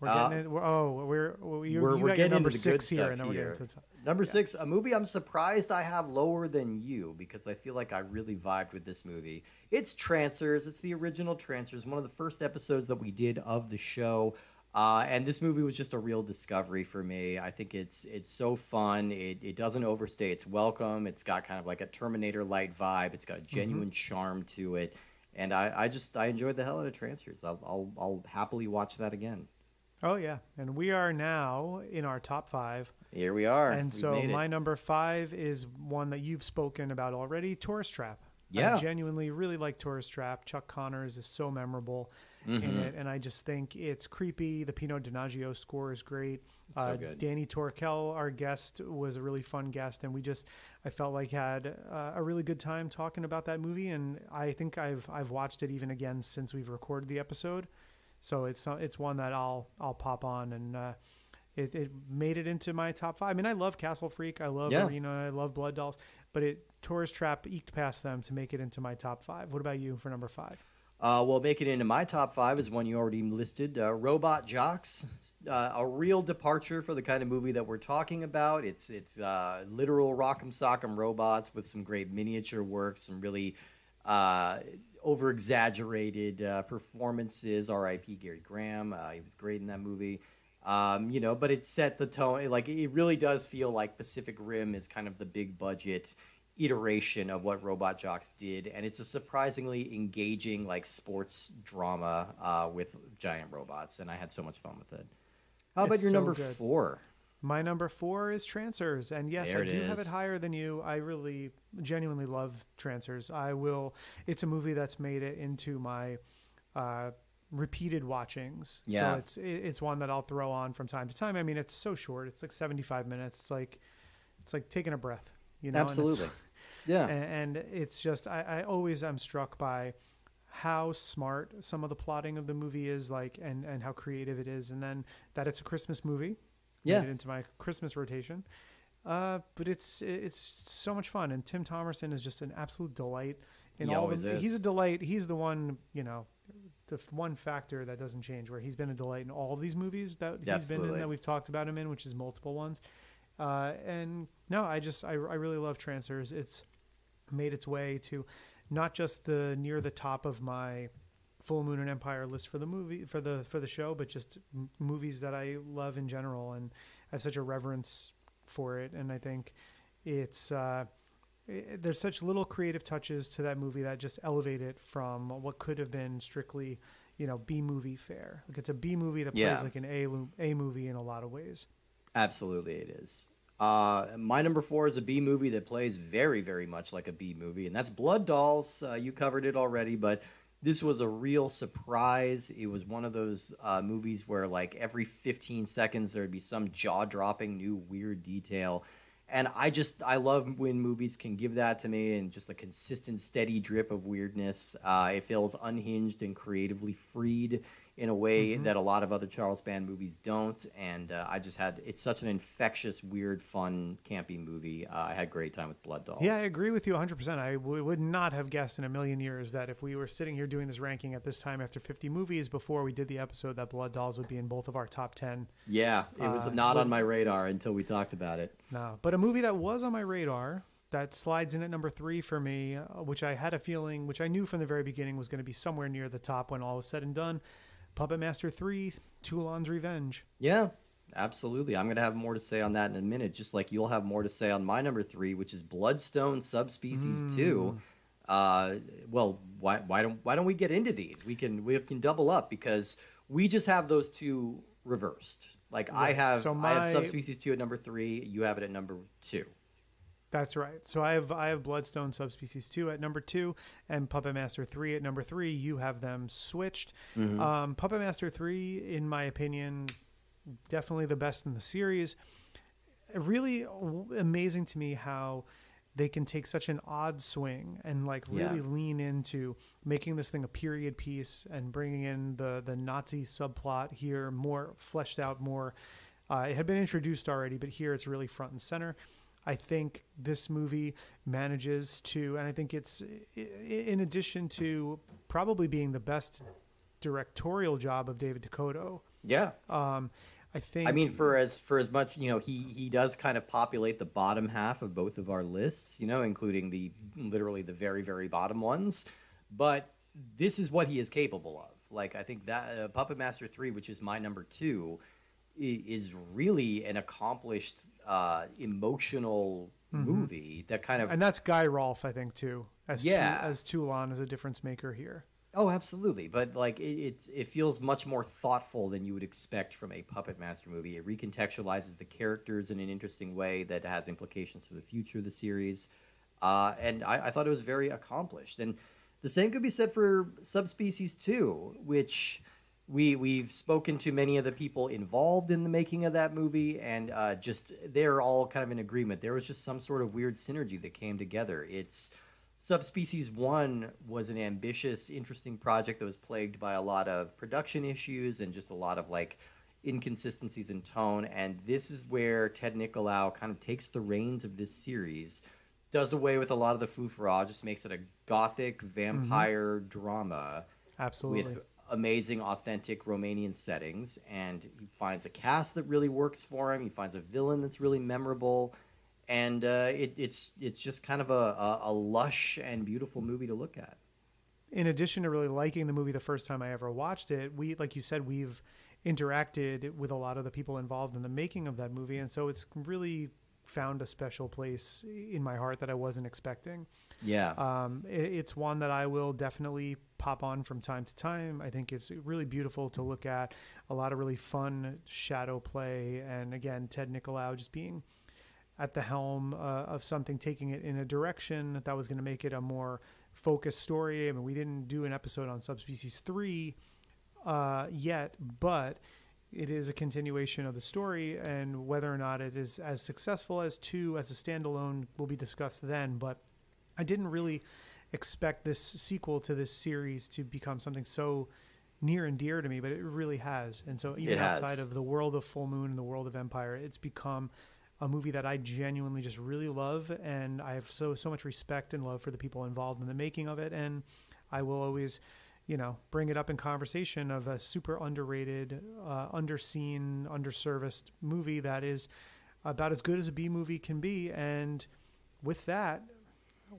We're Uh, getting it. We're, oh, we're well, you, we're, you we're getting number into six here, and then we're here. getting to the Number six, a movie I'm surprised I have lower than you because I feel like I really vibed with this movie. It's Trancers. It's the original Trancers, one of the first episodes that we did of the show. Uh, and this movie was just a real discovery for me. I think it's it's so fun. It, it doesn't overstay its welcome. It's got kind of like a Terminator light vibe. It's got a genuine charm to it. and I, I just I enjoyed the hell out of Trancers. I'll, I'll I'll happily watch that again. Oh yeah, and we are now in our top five. Here we are, and We've so my number five is one that you've spoken about already, Tourist Trap. Yeah. I genuinely really like Tourist Trap. Chuck Connors is so memorable Mm-hmm. in it, and I just think it's creepy. The Pino Donaggio score is great. It's so uh, good. Danny Torkel, our guest, was a really fun guest, and we just I felt like had uh, a really good time talking about that movie. And I think I've I've watched it even again since we've recorded the episode. So it's it's one that I'll I'll pop on and. Uh, it, it made it into my top five. I mean, I love Castle Freak, I love Yeah. Arena, I love Blood Dolls, but it Tourist Trap eked past them to make it into my top five. What about you for number five? Uh, well, making it into my top five is one you already listed, uh, Robot Jox. Uh, a real departure for the kind of movie that we're talking about. It's it's uh, literal rock'em sock'em robots with some great miniature work, some really uh, over exaggerated uh, performances. R.I.P. Gary Graham. Uh, he was great in that movie. Um, you know, but it set the tone. Like it really does feel like Pacific Rim is kind of the big budget iteration of what Robot Jox did, and it's a surprisingly engaging like sports drama uh, with giant robots, and I had so much fun with it. How about It's your so number good. four? My number four is Trancers, and yes, There I it do have it higher than you. I really, genuinely love Trancers. I will. It's a movie that's made it into my uh, repeated watchings. Yeah. So it's it's one that I'll throw on from time to time. I mean, it's so short. It's like seventy five minutes. It's like it's like taking a breath. You know, and Absolutely. [LAUGHS] Yeah. and, and it's just I, I always am struck by how smart some of the plotting of the movie is like and and how creative it is and then that it's a christmas movie Yeah. made it into my christmas rotation uh, but it's it's so much fun and tim thomerson is just an absolute delight in He all always of he's a delight he's the one you know the one factor that doesn't change where he's been a delight in all of these movies that he's been in that we've talked about him in which is multiple ones. Uh, and no i just I, I really love trancers it's made its way to not just the near the top of my full moon and empire list for the movie for the for the show but just m- movies that i love in general and i have such a reverence for it. And i think it's uh i there's such little creative touches to that movie that just elevate it from what could have been strictly you know b movie fare like it's a b movie that plays Yeah. like an a a movie in a lot of ways Absolutely, it is. Uh, my number four is a B movie that plays very, very much like a B movie, and that's Blood Dolls. Uh, you covered it already, but this was a real surprise. It was one of those uh, movies where, like, every 15 seconds there would be some jaw dropping new weird detail. And I just, I love when movies can give that to me and just a consistent, steady drip of weirdness. Uh, it feels unhinged and creatively freed in a way Mm-hmm. that a lot of other Charles Band movies don't. And uh, I just had it's such an infectious, weird, fun, campy movie. Uh, I had a great time with Blood Dolls. Yeah, I agree with you 100%. I w- would not have guessed in a million years that if we were sitting here doing this ranking at this time after 50 movies before we did the episode, that Blood Dolls would be in both of our top 10. yeah, it was Uh, not on my radar until we talked about it. No, but a movie that was on my radar that slides in at number three for me, uh, which I had a feeling, which I knew from the very beginning was going to be somewhere near the top when all was said and done. Puppet Master 3, Toulon's Revenge. Yeah, absolutely. I'm going to have more to say on that in a minute, just like you'll have more to say on my number three, which is Bloodstone Subspecies Mm. Two. Uh, well, why why don't why don't we get into these? We can we can double up because we just have those two reversed. Like I have So I have Subspecies Two at number three. You have it at number two. That's right. So I have I have Bloodstone Subspecies two at number two, and Puppet Master three at number three. You have them switched. Um, Puppet Master three, in my opinion, definitely the best in the series. Really amazing to me how they can take such an odd swing and like really Yeah. lean into making this thing a period piece and bringing in the the Nazi subplot here more fleshed out more. Uh, it had been introduced already, but here it's really front and center. I think this movie manages to, and I think it's in addition to probably being the best directorial job of David DeCoteau. Yeah. Um, I think. I mean, for as for as much, you know, he he does kind of populate the bottom half of both of our lists, you know, including the literally the very very bottom ones. But this is what he is capable of. Like I think that uh, Puppet Master three, which is my number two, is really an accomplished uh, emotional movie that kind of and that's Guy Rolfe, I think, too. as Yeah. Tu- as Toulon is a difference maker here. Oh, absolutely. But like it, it's it feels much more thoughtful than you would expect from a Puppet Master movie. It recontextualizes the characters in an interesting way that has implications for the future of the series. Uh, and I, I thought it was very accomplished. And the same could be said for Subspecies 2, which we we've spoken to many of the people involved in the making of that movie, and uh, just they're all kind of in agreement. There was just some sort of weird synergy that came together. It's Subspecies 1 was an ambitious, interesting project that was plagued by a lot of production issues and just a lot of like inconsistencies in tone. And this is where Ted Nicolau kind of takes the reins of this series, does away with a lot of the foo just makes it a gothic vampire drama Absolutely. with amazing, authentic Romanian settings. And he finds a cast that really works for him. He finds a villain that's really memorable. And uh, it, it's it's just kind of a, a, a lush and beautiful movie to look at. in addition to really liking the movie the first time I ever watched it, we, like you said, we've interacted with a lot of the people involved in the making of that movie, and so it's really found a special place in my heart that I wasn't expecting. Yeah. Um, it, it's one that I will definitely pop on from time to time. I think it's really beautiful to look at. A lot of really fun shadow play, and again, Ted Nicolau just being at the helm uh, of something, taking it in a direction that was going to make it a more focused story. I mean, we didn't do an episode on Subspecies Three uh, yet, but it is a continuation of the story, and whether or not it is as successful as two as a standalone will be discussed then. But I didn't really expect this sequel to this series to become something so near and dear to me, but it really has. And so even outside of the world of Full Moon and the world of Empire, it's become a movie that I genuinely just really love, and I have so so much respect and love for the people involved in the making of it, and I will always, you know, bring it up in conversation of a super underrated, uh, underseen, underserviced movie that is about as good as a B movie can be, and with that,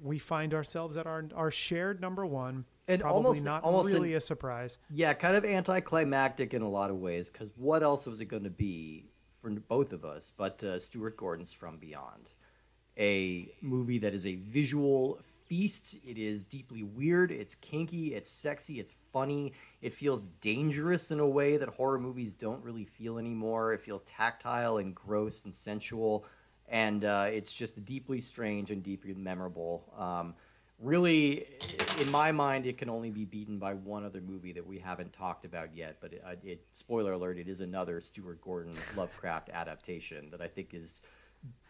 we find ourselves at our our shared number one. And probably almost- not almost really an- a surprise. Yeah, kind of anticlimactic in a lot of ways. Because what else was it going to be for both of us but uh, Stuart Gordon's From Beyond, a movie that is a visual feast. It is deeply weird. It's kinky. It's sexy. It's funny. It feels dangerous in a way that horror movies don't really feel anymore. It feels tactile and gross and sensual, and uh, it's just deeply strange and deeply memorable. Um, really in my mind it can only be beaten by one other movie that we haven't talked about yet but it, uh, it spoiler alert it is another stuart gordon lovecraft adaptation that i think is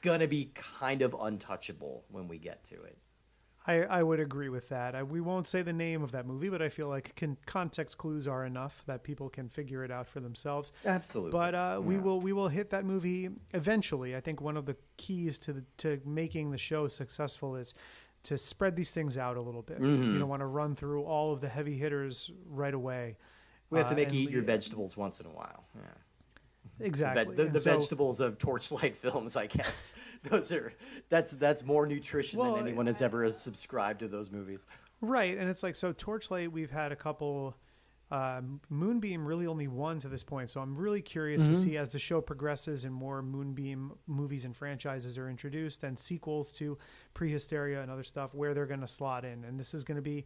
gonna be kind of untouchable when we get to it I, I would agree with that. I, we won't say the name of that movie, but I feel like con- context clues are enough that people can figure it out for themselves. absolutely But uh, we will we will hit that movie eventually. I think one of the keys to the, to making the show successful is to spread these things out a little bit. Mm-hmm. You don't want to run through all of the heavy hitters right away. we have to uh, make and you eat your vegetables once in a while yeah Exactly. Ve- the, the so- vegetables of torchlight [LAUGHS] films i guess [LAUGHS] those are that's that's more nutrition Well, than anyone has ever subscribed to those movies Right, and it's like so. Torchlight, we've had a couple. Um, Moonbeam really only one to this point, so I'm really curious Mm-hmm. to see as the show progresses and more Moonbeam movies and franchises are introduced and sequels to Prehysteria and other stuff where they're going to slot in. And this is going to be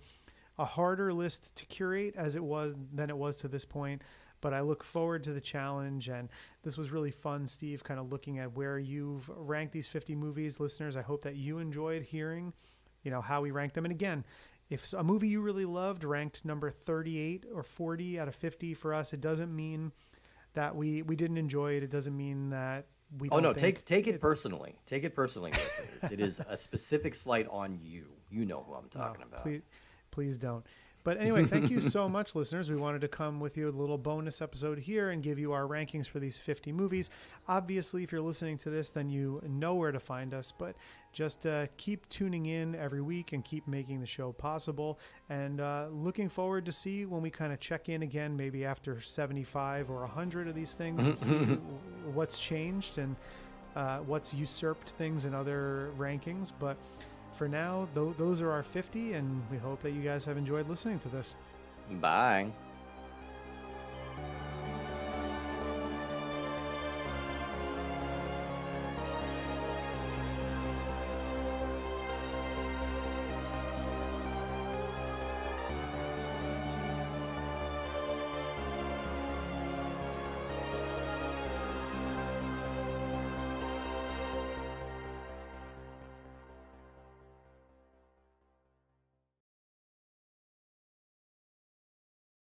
a harder list to curate as it was than it was to this point. But I look forward to the challenge, and this was really fun, Steve. Kind of looking at where you've ranked these 50 movies, listeners. I hope that you enjoyed hearing you know how we rank them and again if a movie you really loved ranked number 38 or 40 out of 50 for us it doesn't mean that we we didn't enjoy it it doesn't mean that we Oh no, take take it personally. Take it personally, listeners. It is a specific slight on you. You know who I'm no, talking about. please please don't but anyway thank you so [LAUGHS] much listeners. We wanted to come with you a little bonus episode here and give you our rankings for these 50 movies. Obviously if you're listening to this then you know where to find us but just uh, keep tuning in every week and keep making the show possible. And uh, looking forward to see when we kind of check in again maybe after 75 or 100 of these things and see [LAUGHS] what's changed and uh, what's usurped things in other rankings. But for now, tho- those are our 50, and we hope that you guys have enjoyed listening to this. Bye.